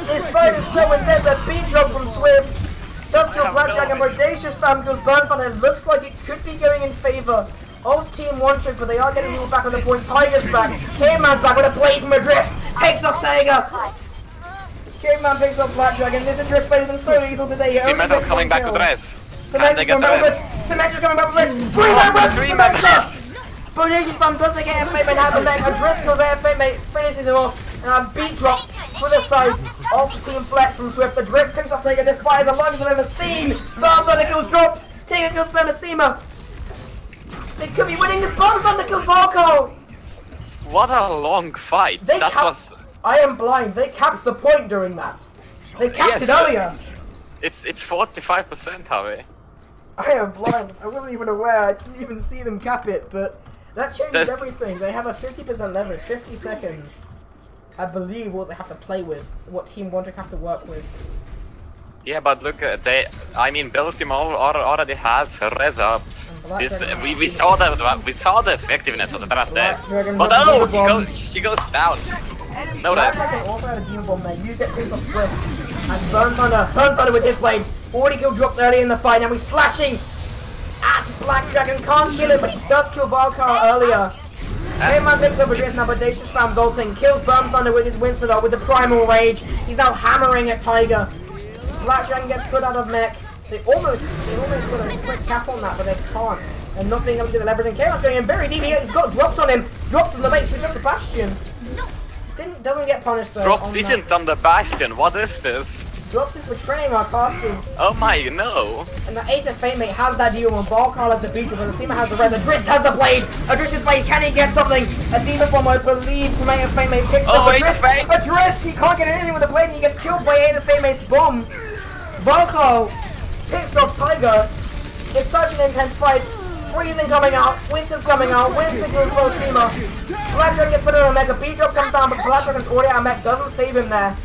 Speaker 1: This fight is so intense. A beat drop from Swift. Does kill Blackjack and Bodacious fam kills Burnfun. It looks like it could be going in favour of Team One Trick, but they are getting people back on the point. Tiger's back. K-Man's back with a blade from Adris. Takes off Tiger. K-Man picks up Blackjack, and this Adris has been so lethal today. It
Speaker 2: Symmetra's coming back with
Speaker 1: kill.
Speaker 2: Res. Can
Speaker 1: Symmetra's coming back with? Symmetra's coming back with Res. Three man Res.
Speaker 2: Three man
Speaker 1: Symmetra.
Speaker 2: Res!
Speaker 1: Bodacious Fam doesn't get a mate has the neck. Adris kills a fate mate, finishes him off. And a beat drop for the side of Team Flex from Swift. Adris picks up Taker. This fight is the longest I've ever seen. Bomb kills drops. Taker kills Benasima. They could be winning this. Bomb Thunder kills Volko.
Speaker 2: What a long fight.
Speaker 1: They
Speaker 2: that was.
Speaker 1: I am blind. They capped the point during that. They capped
Speaker 2: Yes.
Speaker 1: it earlier.
Speaker 2: It's it's 45%, Harvey.
Speaker 1: I am blind. I wasn't even aware. I didn't even see them cap it, but that changes
Speaker 2: There's-
Speaker 1: everything. They have a 50% leverage, 50 seconds. I believe what they have to play with, what Team One Trick have to work with.
Speaker 2: Yeah, but look, uh, they. I mean, al- already has res up. This
Speaker 1: Dragon
Speaker 2: we, we saw the we saw the effectiveness of the Drates.
Speaker 1: Dragon
Speaker 2: But oh, he goes she goes down. No
Speaker 1: Black
Speaker 2: res.
Speaker 1: Dragon also a Demon Bomb there. Use for Swift. As Burn Thunder, Burn Thunder with his blade. Already killed drops early in the fight, and we're slashing at Black Dragon. Can't kill him, but he does kill Valkar earlier. K-Man picks up Adrist now, Bodacious Fam's ulting, kills Burn Thunder with his Winston with the Primal Rage. He's now hammering at Tiger. Black Dragon gets put out of mech. They almost, they almost got a quick cap on that, but they can't. And not being able to do the leverage. And Chaos going in very deep. He- He's got drops on him. Drops on the base. We up the Bastion. Didn't, doesn't get punished though.
Speaker 2: Drops
Speaker 1: on that.
Speaker 2: isn't on the Bastion. What is this?
Speaker 1: Drops is betraying our casters.
Speaker 2: Oh my no.
Speaker 1: And the Eight of Fate Mate has that deal when Balkar has the beat but Nasima has the red. Adrist has the blade. Adrist's blade. Can he get something? A Demon Bomb, I believe, from Eight of Fate Mate picks
Speaker 2: Oh,
Speaker 1: up Adrist. Adrist, he can't get anything with the blade and he gets killed by Eight of Fate Mate's bomb. Balkar picks off Tiger. It's such an intense fight. Freezing coming out. Winston's coming out. Winston kills Bosima. Black Dragon gets put on a mech. A B drop comes down, but Black Dragon's already out of mech. Doesn't save him there.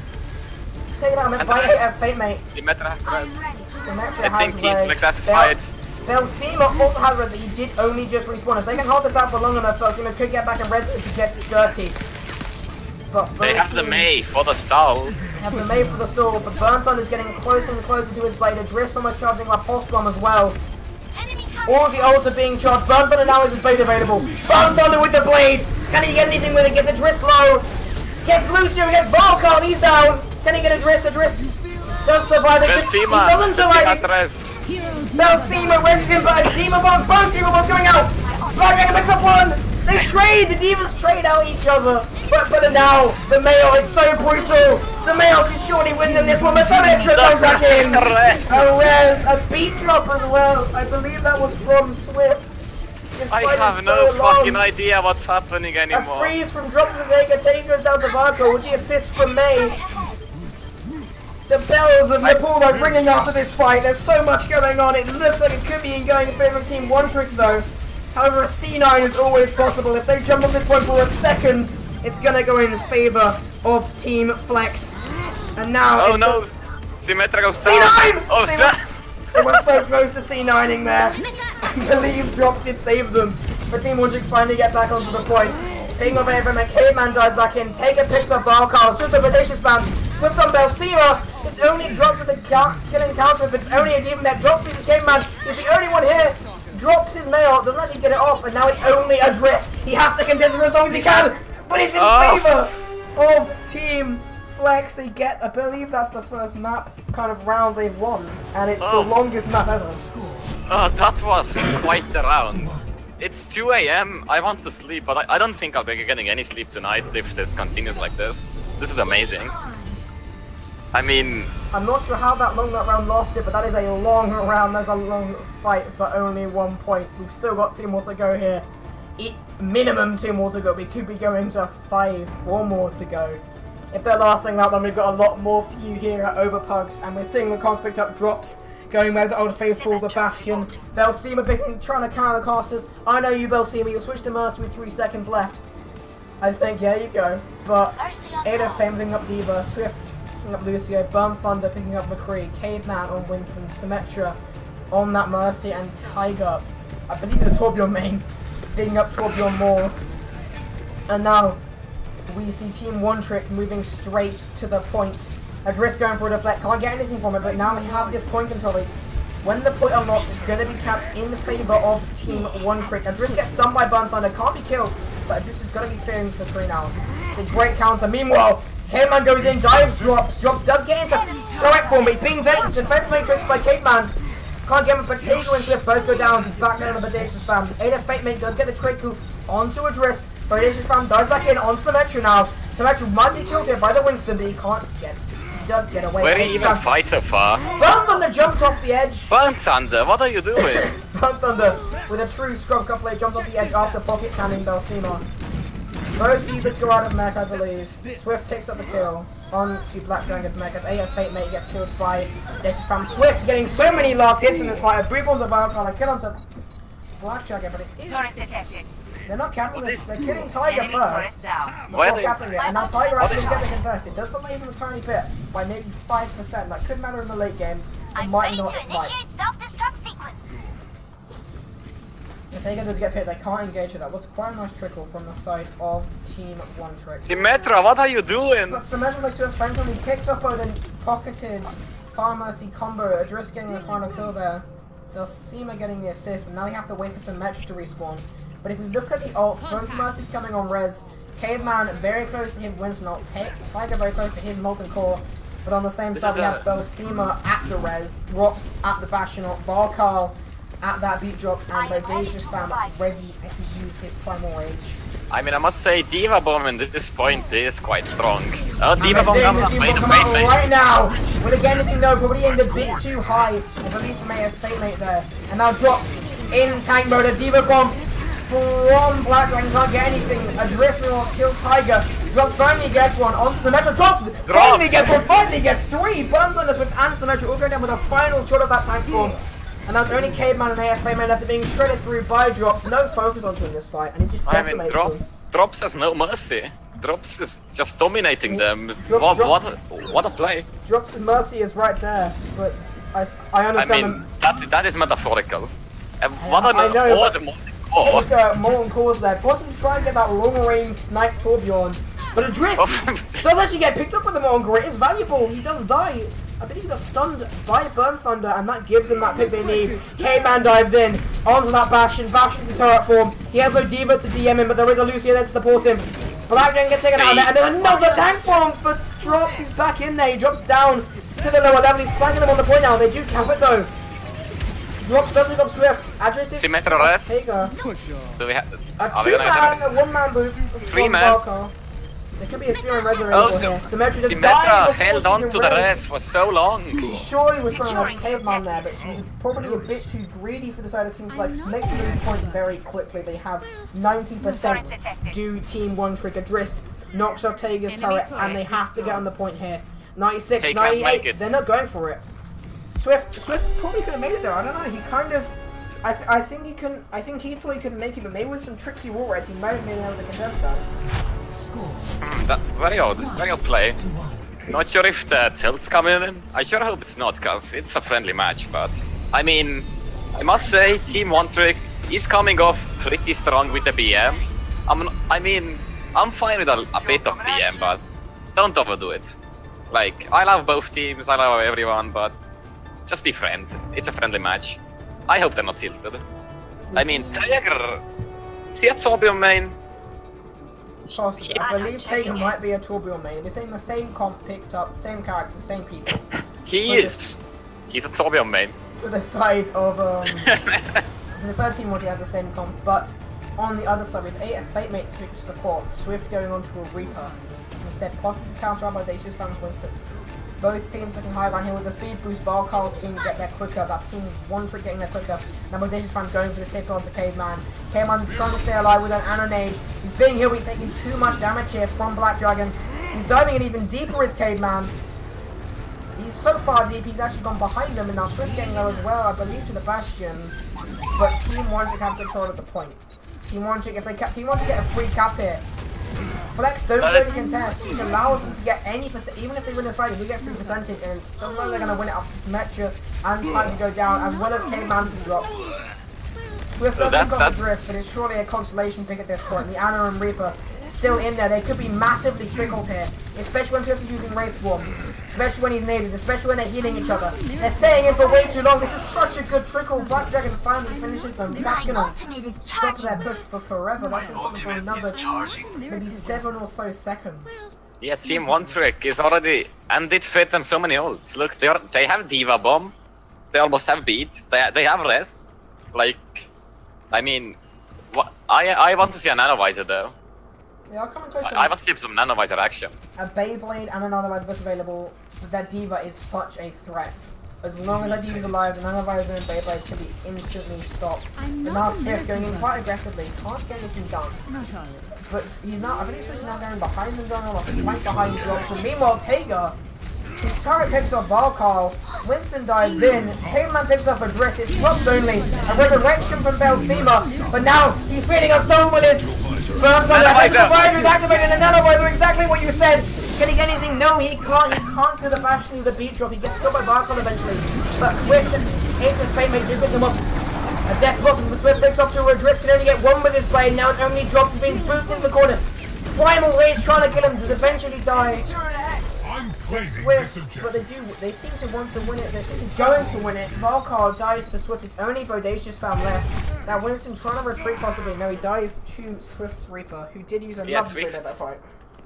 Speaker 1: Taken out of mech by Eight of Fate Mate.
Speaker 2: Symmetra has res.
Speaker 1: Symmetra
Speaker 2: It's in
Speaker 1: has
Speaker 2: Team
Speaker 1: res.
Speaker 2: Flex has
Speaker 1: Bel-
Speaker 2: fight.
Speaker 1: Belsima also has red that he did only just respawn. If they can hold this out for long enough, Belsima could get back in red if he gets dirty. But
Speaker 2: They have the Mei for the stall.
Speaker 1: Have the Mei for the stall, but Burnthun is getting closer and closer to his blade. Adrist almost charging my pulse bomb as well. All the ults are being charged. Burn Thunder now has his blade available. Burn Thunder with the blade. Can he get anything with it? Gets Adrist low. Gets Lucio. Gets Volcar. He's down. Can he get a Adrist? Adrist does survive it. He doesn't survive. Belsima rests him, but a Demon Bomb. Both Demon Bombs coming out. Black Dragon picks up one. They trade. The Demons trade out each other. But but now the male. It's so brutal. The male can surely win them this one, but some extra goes back in. (laughs) A res, oh, a beat drop as well. I believe that was from Swift. This
Speaker 2: I have no
Speaker 1: so long.
Speaker 2: fucking idea what's happening anymore.
Speaker 1: A freeze from drop to Taker, Taker down to Varco with the assist from Mei. The bells of Nepal are ringing after this fight. There's so much going on. It looks like it could be going in favour of Team One Trick though. However, a C9 is always possible. If they jump on this point for a second, it's gonna go in favour of Team Flex. And now.
Speaker 2: Oh no. Down.
Speaker 1: C9!
Speaker 2: Oh,
Speaker 1: they,
Speaker 2: that-
Speaker 1: were, they were so close to C9ing there. I believe Drop did save them. But Team One Trick finally get back onto the point. Picking up Abraham and Caveman dives back in. Taker picks up Valkar. Super Predacious Band. Swift on Belsima. It's only Drop with the ca- killing counter. If it's only a demon that drops his Caveman. He's the only one here. Drops his mail. Doesn't actually get it off. And now it's only Adrist. He has to contest for as long as he can. But it's in
Speaker 2: Oh.
Speaker 1: favor of Team Flex. They get, I believe that's the first map kind of round they've won. And it's
Speaker 2: Oh.
Speaker 1: the longest map ever.
Speaker 2: Oh, that was quite a round. It's 2 a.m. I want to sleep, but I, I don't think I'll be getting any sleep tonight if this continues like this. This is amazing. I mean,
Speaker 1: I'm not sure how that long that round lasted, but that is a long round. There's a long fight for only one point. We've still got two more to go here. e- minimum two more to go. We could be going to five, four more to go. If they're lasting that, then we've got a lot more for you here at Overpugs, and we're seeing the comms picked up drops. Going back to Old Faithful, the Bastion. Belsima picking, trying to counter the casters. I know you, Belsima. You'll switch to Mercy with three seconds left. I think, yeah, you go. But Ada Fame picking up Diva, Swift picking up Lucio, Burn Thunder picking up McCree, Caveman on Winston, Symmetra on that Mercy, and Tiger, I believe a Torbjorn main, picking up Torbjorn more. And now we see Team One Trick moving straight to the point. Adris going for a deflect, can't get anything from it, but now they have this point control. When the point unlocks, it's going to be capped in favour of Team One Trick. Adris gets stunned by Burn Thunder, can't be killed, but Adris is going to be fearing to the three now. A great counter. Meanwhile, Caveman goes in, dives, drops, drops, does get into direct form, he's being taken defense matrix by Caveman. Can't get him, but Tago and Swift both go down to back down of Audacious Fam. Ada Fate Mate does get the trade coup onto Adris, but Audacious Fam does back in on Symmetra now. Symmetra might be killed here by the Winston, but he can't get he does get away.
Speaker 2: Where do you even
Speaker 1: Fam-
Speaker 2: fight so far?
Speaker 1: Burn Thunder jumped off the edge.
Speaker 2: Burn Thunder, what are you doing? (laughs)
Speaker 1: Burn Thunder with a true scrub couplet jumped off the edge after pocket canning Belsima. Those Divas go out of mech, I believe. Swift picks up the kill on to Black Dragon's mech as AF Fate Mate gets killed by Data Fam. Swift getting so many last hits in this fight. A brief one's a Biocolor kill onto Black Dragon, but it is.
Speaker 5: Detected.
Speaker 1: They're not capping this. They're killing Tiger first.
Speaker 5: down.
Speaker 2: Why
Speaker 1: Before
Speaker 2: are they-
Speaker 1: capping it, and now Tiger
Speaker 2: Are they-
Speaker 1: actually get the contest. It does delay him a tiny bit by maybe 5%. That could matter in the late game. It might not. might.
Speaker 5: Initiate self-destruct sequence.
Speaker 1: The Taker does get hit, they can't engage it. That was quite a nice trickle from the side of Team One Trick.
Speaker 2: Symmetra, what are you doing?
Speaker 1: But Symmetra makes two friends when he picked up a then pocketed Pharmercy combo, Adris getting the final kill there. Belsima getting the assist, and now they have to wait for Symmetra to respawn. But if we look at the ult, both Mercies coming on res, Caveman very close to his Winston ult, Ta- Tiger very close to his Molten Core, but on the same
Speaker 2: This
Speaker 1: side
Speaker 2: is
Speaker 1: we
Speaker 2: a-
Speaker 1: have Belsima at the res, drops at the Bastion ult, Valkal at that beat drop, and Bodacious Fam ready to use his Primal Rage.
Speaker 2: I mean, I must say, Diva Bomb at this point is quite strong. Uh, oh,
Speaker 1: And
Speaker 2: Diva Bomb
Speaker 1: seeing
Speaker 2: comes
Speaker 1: the
Speaker 2: up,
Speaker 1: team
Speaker 2: wait,
Speaker 1: come
Speaker 2: wait,
Speaker 1: out right now. But again, if you know, probably aimed a bit too high. I believe may have Fate Mate there. And now drops in tank mode. A Diva Bomb from Black Dragon can't get anything. Adris will kill Tiger. Drops finally gets one on Symmetra. Drops! Finally gets one. Finally gets three. Burn Thunders with and Symmetra all going down with a final shot of that tank form. And now it's only Caveman and AF Fate Mate left being shredded through by Drops. No focus onto him this fight. And he just
Speaker 2: I mean,
Speaker 1: decimates
Speaker 2: drop,
Speaker 1: them.
Speaker 2: Drops has no mercy. Drops is just dominating them.
Speaker 1: Drop-
Speaker 2: what,
Speaker 1: drop-
Speaker 2: what, a, what a play.
Speaker 1: Drops' mercy is right there. But I, I understand
Speaker 2: I
Speaker 1: mean,
Speaker 2: that that is metaphorical. And what an
Speaker 1: I know,
Speaker 2: odd oh.
Speaker 1: Take uh, Molten Cores there. Possibly try and get that long range snipe Torbjorn. But Adris (laughs) does actually get picked up with the Molten Core. It is valuable. He does die. I believe he got stunned by Burn Thunder, and that gives him that pick they need. K-Man dives in onto that Bastion. Bastion's in turret form. He has no Diva to DM him, but there is a Lucio there to support him. Black Dragon gets taken out of there, and then another tank form for Drops. He's back in there. He drops down to the lower level. He's flanking them on the point now. They do cap it though. Drops does pick up Swift. Adris is
Speaker 2: Symmetra res? We have?
Speaker 1: A two
Speaker 2: gonna
Speaker 1: man,
Speaker 2: get
Speaker 1: a one man booth.
Speaker 2: Three
Speaker 1: from
Speaker 2: man.
Speaker 1: Valkar. There could be a fear and resurrection
Speaker 2: Oh, so
Speaker 1: Symmetra
Speaker 2: Symmetra held on to the
Speaker 1: res.
Speaker 2: res for so long.
Speaker 1: She surely was trying to have caveman there, but she's probably a bit too greedy for the side of Team Flex. Just makes the lose point very quickly. They have 90% do Team One Trick Adrist, knocks off Tager's turret, and they have to get on the point here. 96,
Speaker 2: They can't make
Speaker 1: 98, they're not going for it. Swift, Swift probably could have made it there. I don't know. He kind of, I, th- I think he can. I think he thought he could make it, but maybe with some tricksy wall rights, he might have been able to contest that.
Speaker 2: Mm, that, very odd, very odd play. Not sure if the tilt's coming in. I sure hope it's not, cause it's a friendly match. But I mean, I must say, Team One Trick is coming off pretty strong with the BM. I'm, I mean, I'm fine with a, a bit of BM, but don't overdo it. Like, I love both teams, I love everyone, but just be friends. It's a friendly match. I hope they're not tilted. I mean, Tiger, see a Torbjorn main.
Speaker 1: Possibly. I believe Taker might be a Torbjorn main. They're saying the same comp picked up, same character, same people. (laughs)
Speaker 2: He is. He's a Torbjorn main.
Speaker 1: For the side of um, (laughs) for the side team, want to have the same comp, but On the other side, we have eight of Fate Mate to support. Swift going on to a Reaper. Instead, possibly to counter our Audacious Fans Winston. Both teams looking high around here with the speed boost. Valkar's team get there quicker. That team one trick getting there quicker. Now Audacious Fan going for the tick onto Caveman. Caveman trying to stay alive with an Anonade. He's being healed. He's taking too much damage here from Black Dragon. He's diving in even deeper as Caveman. He's so far deep, he's actually gone behind him, and now Swift getting there as well, I believe, to the Bastion. But Team One should have control at the point. Team One if they cap, Team should get a free cap here. Flex don't really contest, which allows them to get any percent, even if they win the fight, they get free percentage, and doesn't matter they're going to win it off Symmetra and time to go down, as well as to drops. Swift doesn't
Speaker 2: that-
Speaker 1: got
Speaker 2: that-
Speaker 1: the drift, but it's surely a consolation pick at this point. The Ana and Reaper still in there. They could be massively trickled here, especially when Swift is using Wraith Swarm. Especially when he's needed, especially when they're healing each other. They're staying in for way too long. This is such a good trickle. Black Dragon finally finishes them. That's gonna
Speaker 5: ultimate is
Speaker 1: stop their
Speaker 5: charging.
Speaker 1: push for forever. That's gonna for another maybe seven or so seconds.
Speaker 2: Yeah, Team One Trick is already and it fit them so many ults. Look, they are they have Diva Bomb, they almost have beat, they they have res. Like, I mean, what I I want to see a nanovisor though.
Speaker 1: They are coming close
Speaker 2: I,
Speaker 1: to
Speaker 2: I want to see some nanovisor action.
Speaker 1: a Beyblade and a Nanovisor both available. That Diva is such a threat. As long as that Diva's alive, the Nanovisor and Beyblade can be instantly stopped.
Speaker 6: I'm
Speaker 1: But now
Speaker 6: a
Speaker 1: Swift going in quite aggressively, can't get anything done.
Speaker 6: Not all.
Speaker 1: But he's not, I think he's now going behind them, going on a flank behind drops. And meanwhile, Tager, his turret picks up Valkal, Winston dives in, Caveman picks up Adrist, it's drops only, a resurrection from Belsima, but now he's feeding us someone with his burn from
Speaker 2: Nanovisor.
Speaker 1: Nanovisor is activated, and Nanovisor, exactly what you said! Getting anything? No, he can't, he can't kill the Bastion with the beat drop, he gets killed by Valkal eventually. But Swift and Ace Fate Mate do pick them up. A death blossom from Swift picks off to Adrist can only get one with his blade, now it's only drops, he's being booted in the corner. Primal Rage trying to kill him, does eventually die.
Speaker 3: I'm claiming this
Speaker 1: Swift, but they do, they seem to want to win it, they seem to going to win it. Valkar dies to Swift, it's only Bodacious fam left. Now Winston trying to retreat possibly, no he dies to Swift's Reaper, who did use a
Speaker 2: Yeah,
Speaker 1: love blade at that point.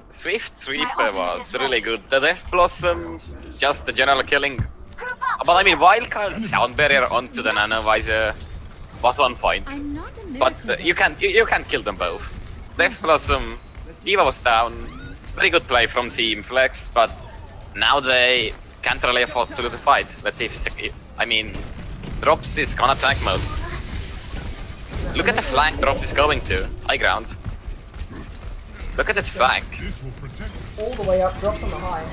Speaker 2: Swift's- Reaper was really good. The Death Blossom, just the general killing. But I mean, Wildcard's sound barrier onto the nanovisor was on point.
Speaker 6: I'm not a miracle.
Speaker 2: But uh, you can't you, you can't kill them both. Death Blossom, Diva was down. Very good play from Team Flex, but now they can't really afford to lose a fight. Let's see if it's, I mean, Drops is on attack mode. Look at the flank Drops is going to. High ground. Look at this flank.
Speaker 3: This will protect us.
Speaker 1: all the way up, drops on the high.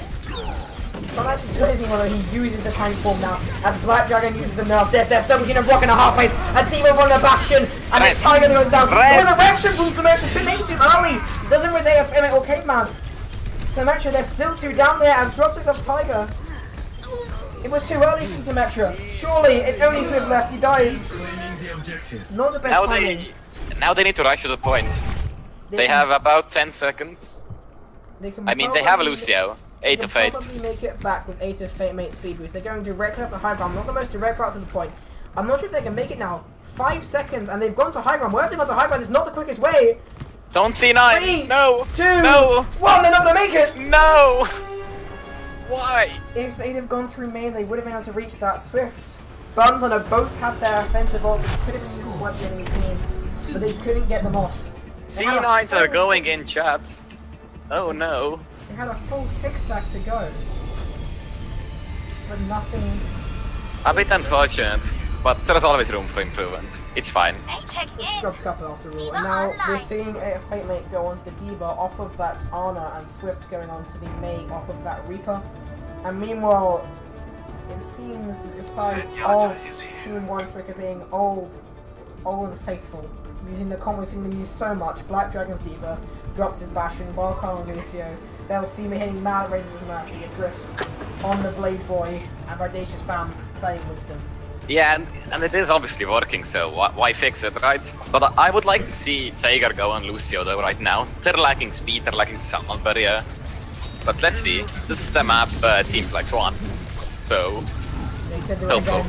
Speaker 1: Actually do anything whether he uses the tank form now. As Black Dragon uses the nerf, death, death, double in a rock and a half pace. A team of on the bastion, and it's Tiger goes down. Resurrection from Symmetra, two names too early. Doesn't raise AFM or Caveman. Symmetra, there's still two down there as drops picks up Tiger. It was too early from Symmetra. Surely, it's only Swift left, he dies.
Speaker 4: Claiming the objective.
Speaker 1: Not the best
Speaker 2: Now
Speaker 1: timing.
Speaker 2: they now they need to rush to the point. They have about 10 seconds.
Speaker 1: They can
Speaker 2: I mean, they have Lucio.
Speaker 1: They
Speaker 2: 8
Speaker 1: can
Speaker 2: of 8.
Speaker 1: probably make it back with 8 of Fate Mate Speed Boost. They're going directly up to high ground, not the most direct route to the point. I'm not sure if they can make it now. Five seconds, and they've gone to high ground. Where have they gone to high ground? It's not the quickest way.
Speaker 2: Don't C9!
Speaker 1: Three,
Speaker 2: no!
Speaker 1: Two,
Speaker 2: No!
Speaker 1: one. They're not gonna make it.
Speaker 2: No! Why?
Speaker 1: If they'd have gone through main, they would have been able to reach that Swift. Bundle have both had their offensive offers. Could have been used to wipe the enemy team, but they couldn't get them off. They had a
Speaker 2: C9s are going
Speaker 1: six-
Speaker 2: in chat. Oh no.
Speaker 1: They had a full six stack to go, but nothing.
Speaker 2: A bit unfortunate, but there's always room for improvement. It's fine.
Speaker 1: It's a scrub couple after all. And now we're seeing a Fate Mate go onto the Diva off of that Ana and Swift going on to the Mei off of that Reaper. And meanwhile, it seems that the side of Team One Trick are being old, old and faithful, using the combo we've seen use so much. Black Dragon's Diva drops his Bastion, Valkar and Lucio. Belsima hitting mad raises his mercy, Adrist on the Blade Boy, and Bodacious Fam playing Winston.
Speaker 2: Yeah, and, and it is obviously working, so why, why fix it, right? But I- would like to see Tiger go on Lucio though right now. They're lacking speed, they're lacking sound barrier. But let's see. This is the map uh, Team Flex 1. So,
Speaker 1: They could do it
Speaker 2: Helpful.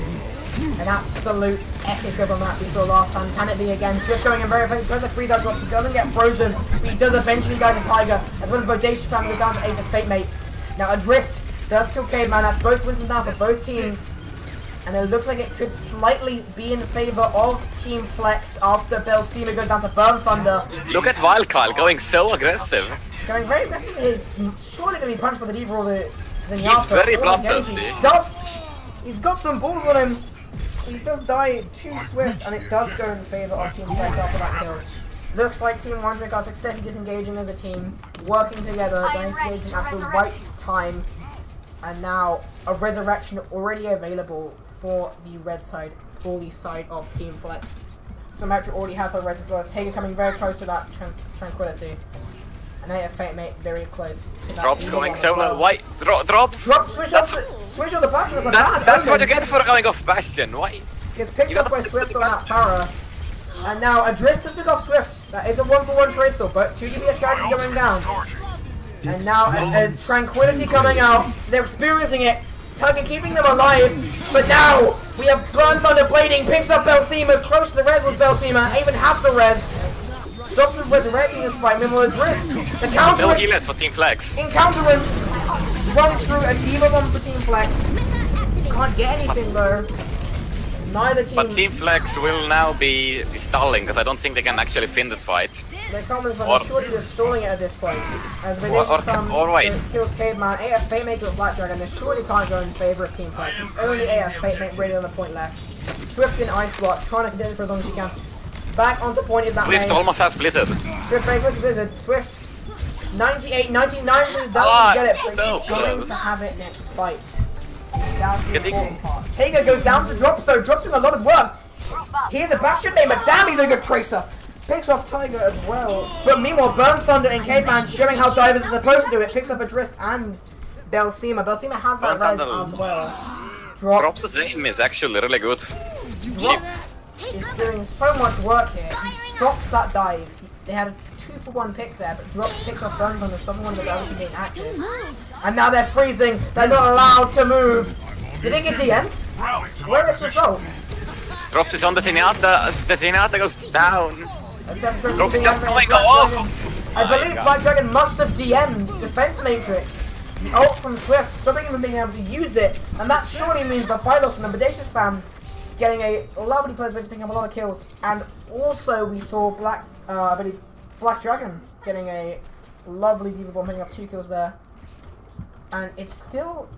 Speaker 1: An absolute epic of a map we saw last time. Can it be again? Swift going in very fast. Goes the free dodge drops. He doesn't get frozen. He does eventually go to Tiger. As well as Bodacious to down to 8 of Fate Mate. Now Adrist does kill Caveman. That's both Winston down for both teams. And it looks like it could slightly be in favor of Team Flex after Belsima goes down to Burn Thunder.
Speaker 2: Look at Wild Kyle going so aggressive.
Speaker 1: Going very aggressively. Surely going to be punched by the Diva or the Zenyatta.
Speaker 2: He's very oh,
Speaker 1: or the
Speaker 2: bloodthirsty.
Speaker 1: Genji. Does, he's got some balls on him. He does die too swift, and it does go in favor of Team Flex after that kill. Looks like Team One Trick are successfully disengaging as a team, working together,
Speaker 5: I am ready
Speaker 1: disengaging at the right time, and now a resurrection already available for the red side, for the side of Team Flex. Symmetra already has her res as well as Taker coming very close to that trans- tranquility. And they have Fate Mate very close to that.
Speaker 2: Drops going solo.
Speaker 1: well.
Speaker 2: Why? Dro drops?
Speaker 1: Drop, switch
Speaker 2: That's,
Speaker 1: off the, switch on the Bastion was
Speaker 2: that's, that's what you get for going off Bastion. Why?
Speaker 1: Gets picked
Speaker 2: You
Speaker 1: up by Swift on that
Speaker 2: best.
Speaker 1: Pharah. And now Adrist has picked off Swift. That is a one for one trade still, but two DPS characters going down. And now a, a Tranquility coming out. They're experiencing it. Tugger keeping them alive. But now we have Burn Thunder Blading, picks up Belsima, close to the res with Belsima, even half the res. Stops with resurrecting this fight, Minimal Adrift. The counter
Speaker 2: No healers for Team Flex.
Speaker 1: Encounterance! Run through a Diva bomb for Team Flex. Can't get anything though. Neither team.
Speaker 2: But Team Flex will now be, be stalling because I don't think they can actually fin this fight.
Speaker 1: They're coming, but
Speaker 2: Or-
Speaker 1: they're surely just stalling it at this point. As
Speaker 2: Or-
Speaker 1: Venetian
Speaker 2: or-
Speaker 1: from
Speaker 2: or wait.
Speaker 1: kills Caveman, AF Fate Maker with Black Dragon, they surely can't go in favor of Team Flex. Only AF Fate Maker really on the point left. Swift in Ice Block, trying to contend for as long as he can. Back onto point is that
Speaker 2: Swift
Speaker 1: main.
Speaker 2: almost has Blizzard.
Speaker 1: Swift break with Blizzard. Swift. 98, 99 Blizzard doesn't
Speaker 2: Ah,
Speaker 1: get it, but
Speaker 2: so
Speaker 1: he's going to have it next fight. That's the
Speaker 2: Getting-
Speaker 1: important part. Taker goes down to drops though, drops doing a lot of work. Here's a Bastion name, but damn, he's a good tracer. Picks off Tiger as well. But meanwhile, Burn Thunder and Caveman showing how divers are supposed to do it. Picks up Adrist and Belsima. Belsima has that res as well. Drops,
Speaker 2: Drops the aim is actually really good.
Speaker 1: Drops is doing so much work here. He stops that dive. They had a two for one pick there, but Drops picked off Burn Thunder, stopping one of the others from being active. And now they're freezing. They're not allowed to move. Did it get the end?
Speaker 3: Where is to
Speaker 1: Where
Speaker 3: my
Speaker 1: the result?
Speaker 2: Drops is on the Zenyatta. The Zenyatta goes down. Drops
Speaker 1: being
Speaker 2: just going off.
Speaker 1: I believe Black Dragon must have DM'd Defense Matrix. The ult from Swift, stopping him from being able to use it. And that surely means the Phylos from the Bodacious fam getting a lovely place where picking up a lot of kills. And also we saw Black, uh, I believe, Black Dragon getting a lovely Diva Bomb, picking up two kills there. And it's still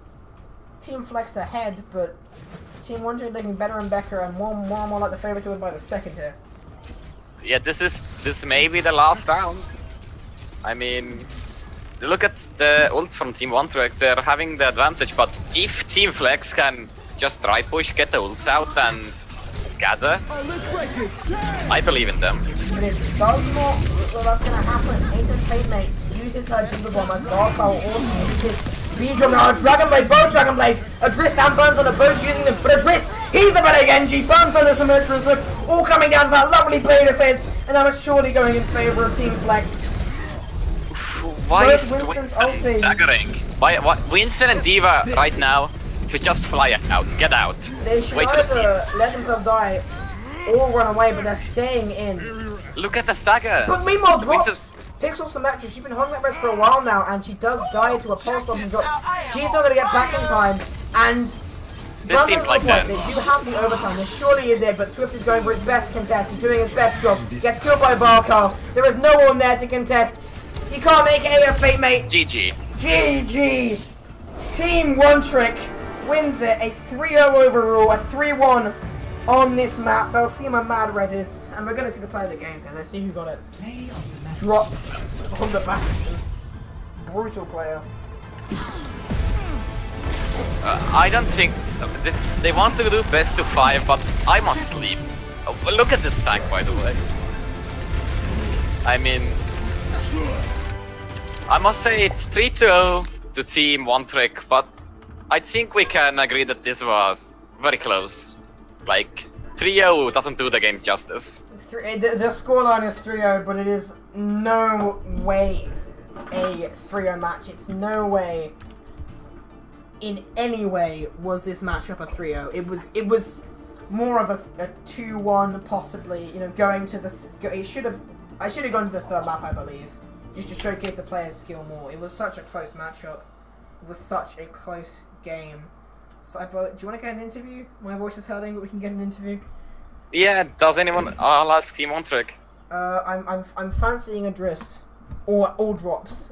Speaker 1: Team Flex ahead, but Team Wonder looking better and better and more, more and more like the favourite to win by the second here.
Speaker 2: Yeah, this is this may be the last round. I mean, look at the ult from Team One Trick. They're having the advantage, but if Team Flex can just try push, get the ults out, and gather, I believe in them.
Speaker 1: But it does not well that's gonna happen. Ace's Fate Mate uses her Diva Bomb as Valkyrie also uses Beedrum now, Dragon Blade, both Dragon Blades, Adrist and Burn Thunder both using them, but Adrist, he's the better Genji, Burn Thunder, Symmetra and Swift, all coming down to that lovely blade of his, and that was surely going in favour of Team Flex.
Speaker 2: Why is
Speaker 1: Winston's
Speaker 2: Winston staggering? Why, why, Winston and Diva right now should just fly out, get out.
Speaker 1: They should
Speaker 2: Wait for the
Speaker 1: either let themselves die or run away, but they're staying in.
Speaker 2: Look at the stagger.
Speaker 1: But meanwhile, drops
Speaker 2: Winston's-
Speaker 1: picks off Symmetra. She's been holding that rest for a while now, and she does die to a pulse bomb and drops. She's not going to get back in time, and
Speaker 2: This seems like
Speaker 1: the point.
Speaker 2: that.
Speaker 1: They do have the overtime. This surely is it, but Swift is going for his best contest. He's doing his best job. Gets killed by Varkar. There is no one there to contest. He can't make it AF Fate, mate.
Speaker 2: GG.
Speaker 1: GG! Team One Trick wins it. A 3-0 overrule, a 3-1 on this map. They'll see my Mad Resis. And we're going to see the play of the game, and let's see who got it. Drops on the Bastion. Brutal player.
Speaker 2: Uh, I don't think they, they want to do best to five, but I must sleep. Uh, look at this tank, by the way. I mean, I must say it's 3 0 to Team One Trick, but I think we can agree that this was very close. Like, 3 0 doesn't do the game justice.
Speaker 1: The, the scoreline is 3-0, but it is no way a 3-0 match. It's no way, in any way, was this matchup a 3-0. It was, it was more of a, a 2-1, possibly. You know, going to the. it should have. I should have gone to the third map, I believe, just to showcase the player's skill more. It was such a close matchup. It was such a close game. So I bought, do you want to get an interview? My voice is hurting, but we can get an interview.
Speaker 2: Yeah, does anyone? I'll ask Team One Trick.
Speaker 1: Uh, I'm I'm I'm fancying Adrist, or all drops.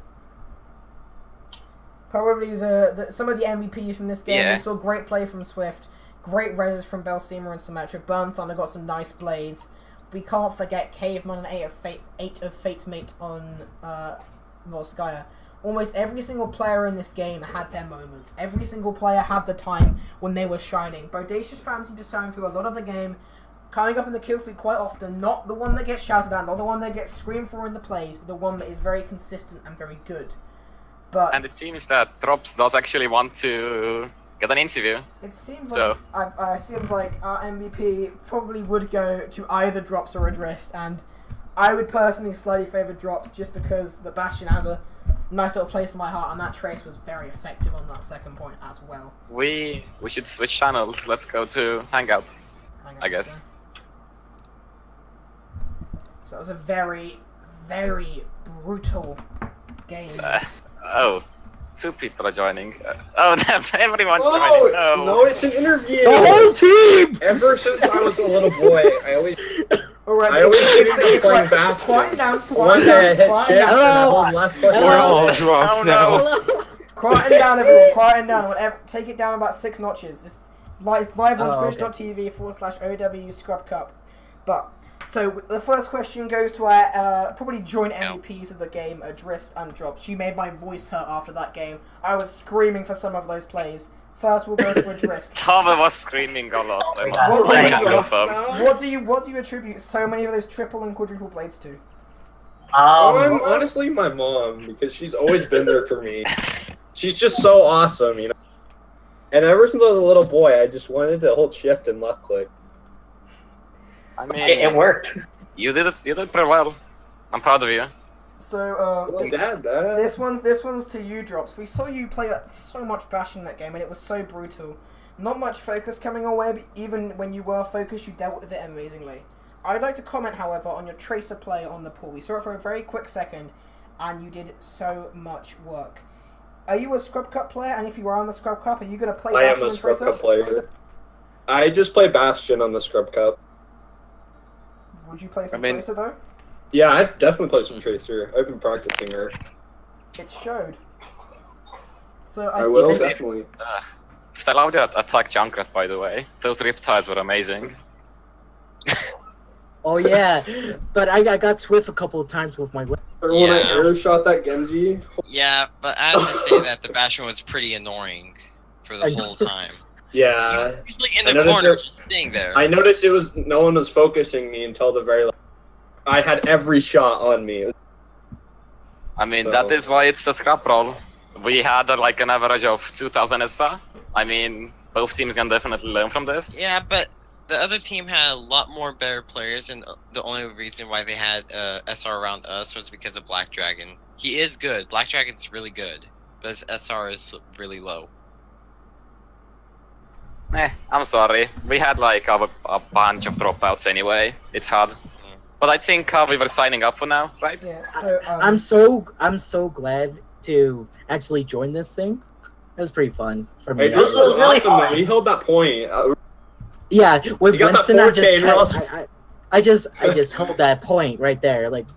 Speaker 1: Probably the, the some of the MVPs from this game.
Speaker 2: Yeah.
Speaker 1: We saw great play from Swift, great reses from Belsima and Symmetra. Burn Thunder got some nice blades. We can't forget Caveman and eight of fate eight of Fate Mate on uh, Volskaya. Almost every single player in this game had their moments. Every single player had the time when they were shining. Bodacious fans seem to shine through a lot of the game coming up in the kill feed quite often, not the one that gets shouted at, not the one that gets screamed for in the plays, but the one that is very consistent and very good. But
Speaker 2: And it seems that Drops does actually want to get an interview.
Speaker 1: it seems
Speaker 2: so-
Speaker 1: like I, uh, seems like our MVP probably would go to either drops or Adrist, and I would personally slightly favour drops just because the Bastion has a nice little place in my heart, and that trace was very effective on that second point as well.
Speaker 2: We we should switch channels. Let's go to Hangout.
Speaker 1: Hang on
Speaker 2: I
Speaker 1: a
Speaker 2: guess.
Speaker 1: second. So that was a very, very brutal game.
Speaker 2: Uh, (laughs) oh, two people are joining. Uh, oh, (laughs) no, everyone's
Speaker 6: Oh,
Speaker 2: joining.
Speaker 6: no,
Speaker 2: No.
Speaker 6: it's an interview.
Speaker 7: The whole team!
Speaker 6: Ever since I was a little boy, I always, (laughs)
Speaker 1: Alright,
Speaker 6: I always
Speaker 1: if-
Speaker 6: dreamed
Speaker 1: if-
Speaker 6: of playing basketball.
Speaker 1: Quiet down, quiet down, quiet down.
Speaker 7: Hello.
Speaker 6: hold left.
Speaker 7: Hello. all
Speaker 2: oh, no.
Speaker 1: Quiet down, everyone. Quiet down. Whatever, take it down about six notches. This it's li- it's live on
Speaker 7: Oh, okay.
Speaker 1: twitch.tv forward slash OW Scrub Cup. But, so the first question goes to our uh, probably joint MVPs of the game, Adrist and Drops. You made my voice hurt after that game. I was screaming for some of those plays. First, we'll go to Adrist. (laughs)
Speaker 2: Tava was screaming a lot. I'm
Speaker 1: What do,
Speaker 2: I
Speaker 1: you,
Speaker 2: can confirm.
Speaker 1: what do you what do you attribute so many of those triple and quadruple blades to?
Speaker 6: I'm
Speaker 7: Um,
Speaker 6: honestly my mom because she's always been there for me. (laughs) She's just so awesome, you know. And ever since I was a little boy, I just wanted to hold shift and left click.
Speaker 2: I mean,
Speaker 8: It, it worked.
Speaker 2: you did it. You did pretty well. I'm proud of you.
Speaker 1: So, uh,
Speaker 6: Well, Dad, Dad.
Speaker 1: This one's this one's to you, drops. We saw you play that so much bashing that game, and it was so brutal. Not much focus coming your way, but even when you were focused, you dealt with it amazingly. I'd like to comment, however, on your tracer play on the pool. We saw it for a very quick second, and you did so much work. Are you a scrub cup player? And if you are on the scrub cup, are you going to play
Speaker 6: I am a
Speaker 1: and
Speaker 6: Scrub
Speaker 1: tracer?
Speaker 6: Cup player. I just play Bastion on the Scrub Cup.
Speaker 1: Would you play some
Speaker 2: mean-
Speaker 1: tracer though?
Speaker 6: Yeah, I definitely play some Tracer. I've been practicing her.
Speaker 1: It showed. So I,
Speaker 6: I will
Speaker 1: think-
Speaker 6: definitely.
Speaker 2: Uh, I love that attack Junkrat, by the way. Those riptides were amazing. (laughs)
Speaker 7: Oh yeah, but I, I got Swift a couple of times with my whip.
Speaker 6: Or when I
Speaker 9: Yeah.
Speaker 6: air shot that Genji.
Speaker 9: Yeah, but I have to say (laughs) that the Bastion was pretty annoying for the
Speaker 7: I
Speaker 9: whole
Speaker 7: know.
Speaker 9: time.
Speaker 6: Yeah.
Speaker 9: Usually in the corner,
Speaker 6: there-
Speaker 9: just sitting there.
Speaker 6: I noticed it was no one was focusing me until the very. last. I had every shot on me.
Speaker 2: I mean,
Speaker 6: So-
Speaker 2: that is why it's the scrap roll. We had uh, like an average of 2000 SA. I mean, both teams can definitely learn from this.
Speaker 9: Yeah, but the other team had a lot more better players, and the only reason why they had uh, SR around us was because of Black Dragon. He is good. Black Dragon's really good, but his SR is really low.
Speaker 2: Eh, I'm sorry. We had like a, a bunch of dropouts anyway. It's hard. But I think uh, we were signing up for now, right?
Speaker 1: yeah. So um,
Speaker 7: I'm so I'm so glad to actually join this thing. It was pretty fun for me.
Speaker 6: Hey, this was
Speaker 8: really
Speaker 6: awesome.
Speaker 8: hard.
Speaker 6: Man. We held that point. Uh,
Speaker 7: yeah, with
Speaker 6: You
Speaker 7: Winston, I just
Speaker 6: and you're
Speaker 7: had-
Speaker 6: also-
Speaker 7: I, I, I just I just held that point right there. Like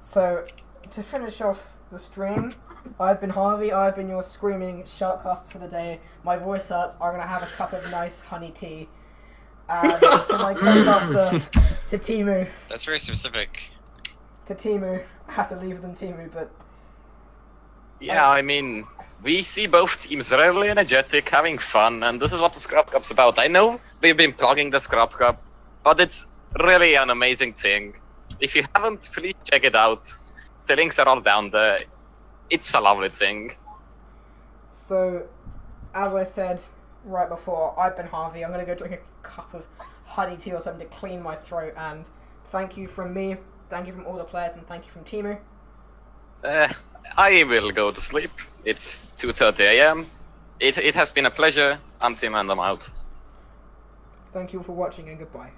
Speaker 1: So, to finish off the stream, I've been Harvey, I've been your screaming shoutcaster for the day. My voice hurts, I'm gonna have a cup of nice honey tea. Uh, and to my co-caster, (laughs) uh, to Timmu,
Speaker 9: That's very specific.
Speaker 1: to Timmu, I had to leave them Timmu, but
Speaker 2: Yeah, I mean, we see both teams really energetic, having fun, and this is what the Scrub Cup's about. I know we've been plugging the Scrub Cup, but it's really an amazing thing. If you haven't, please check it out. The links are all down there. It's a lovely thing.
Speaker 1: so, as I said right before, I've been Harvey, I'm gonna go drink a cup of honey tea or something to clean my throat, and thank you from me, thank you from all the players, and thank you from Timmu.
Speaker 2: Uh, I will go to sleep. It's 2.30 am. It, it has been a pleasure. I'm Tim and I'm out.
Speaker 1: Thank you all for watching, and goodbye.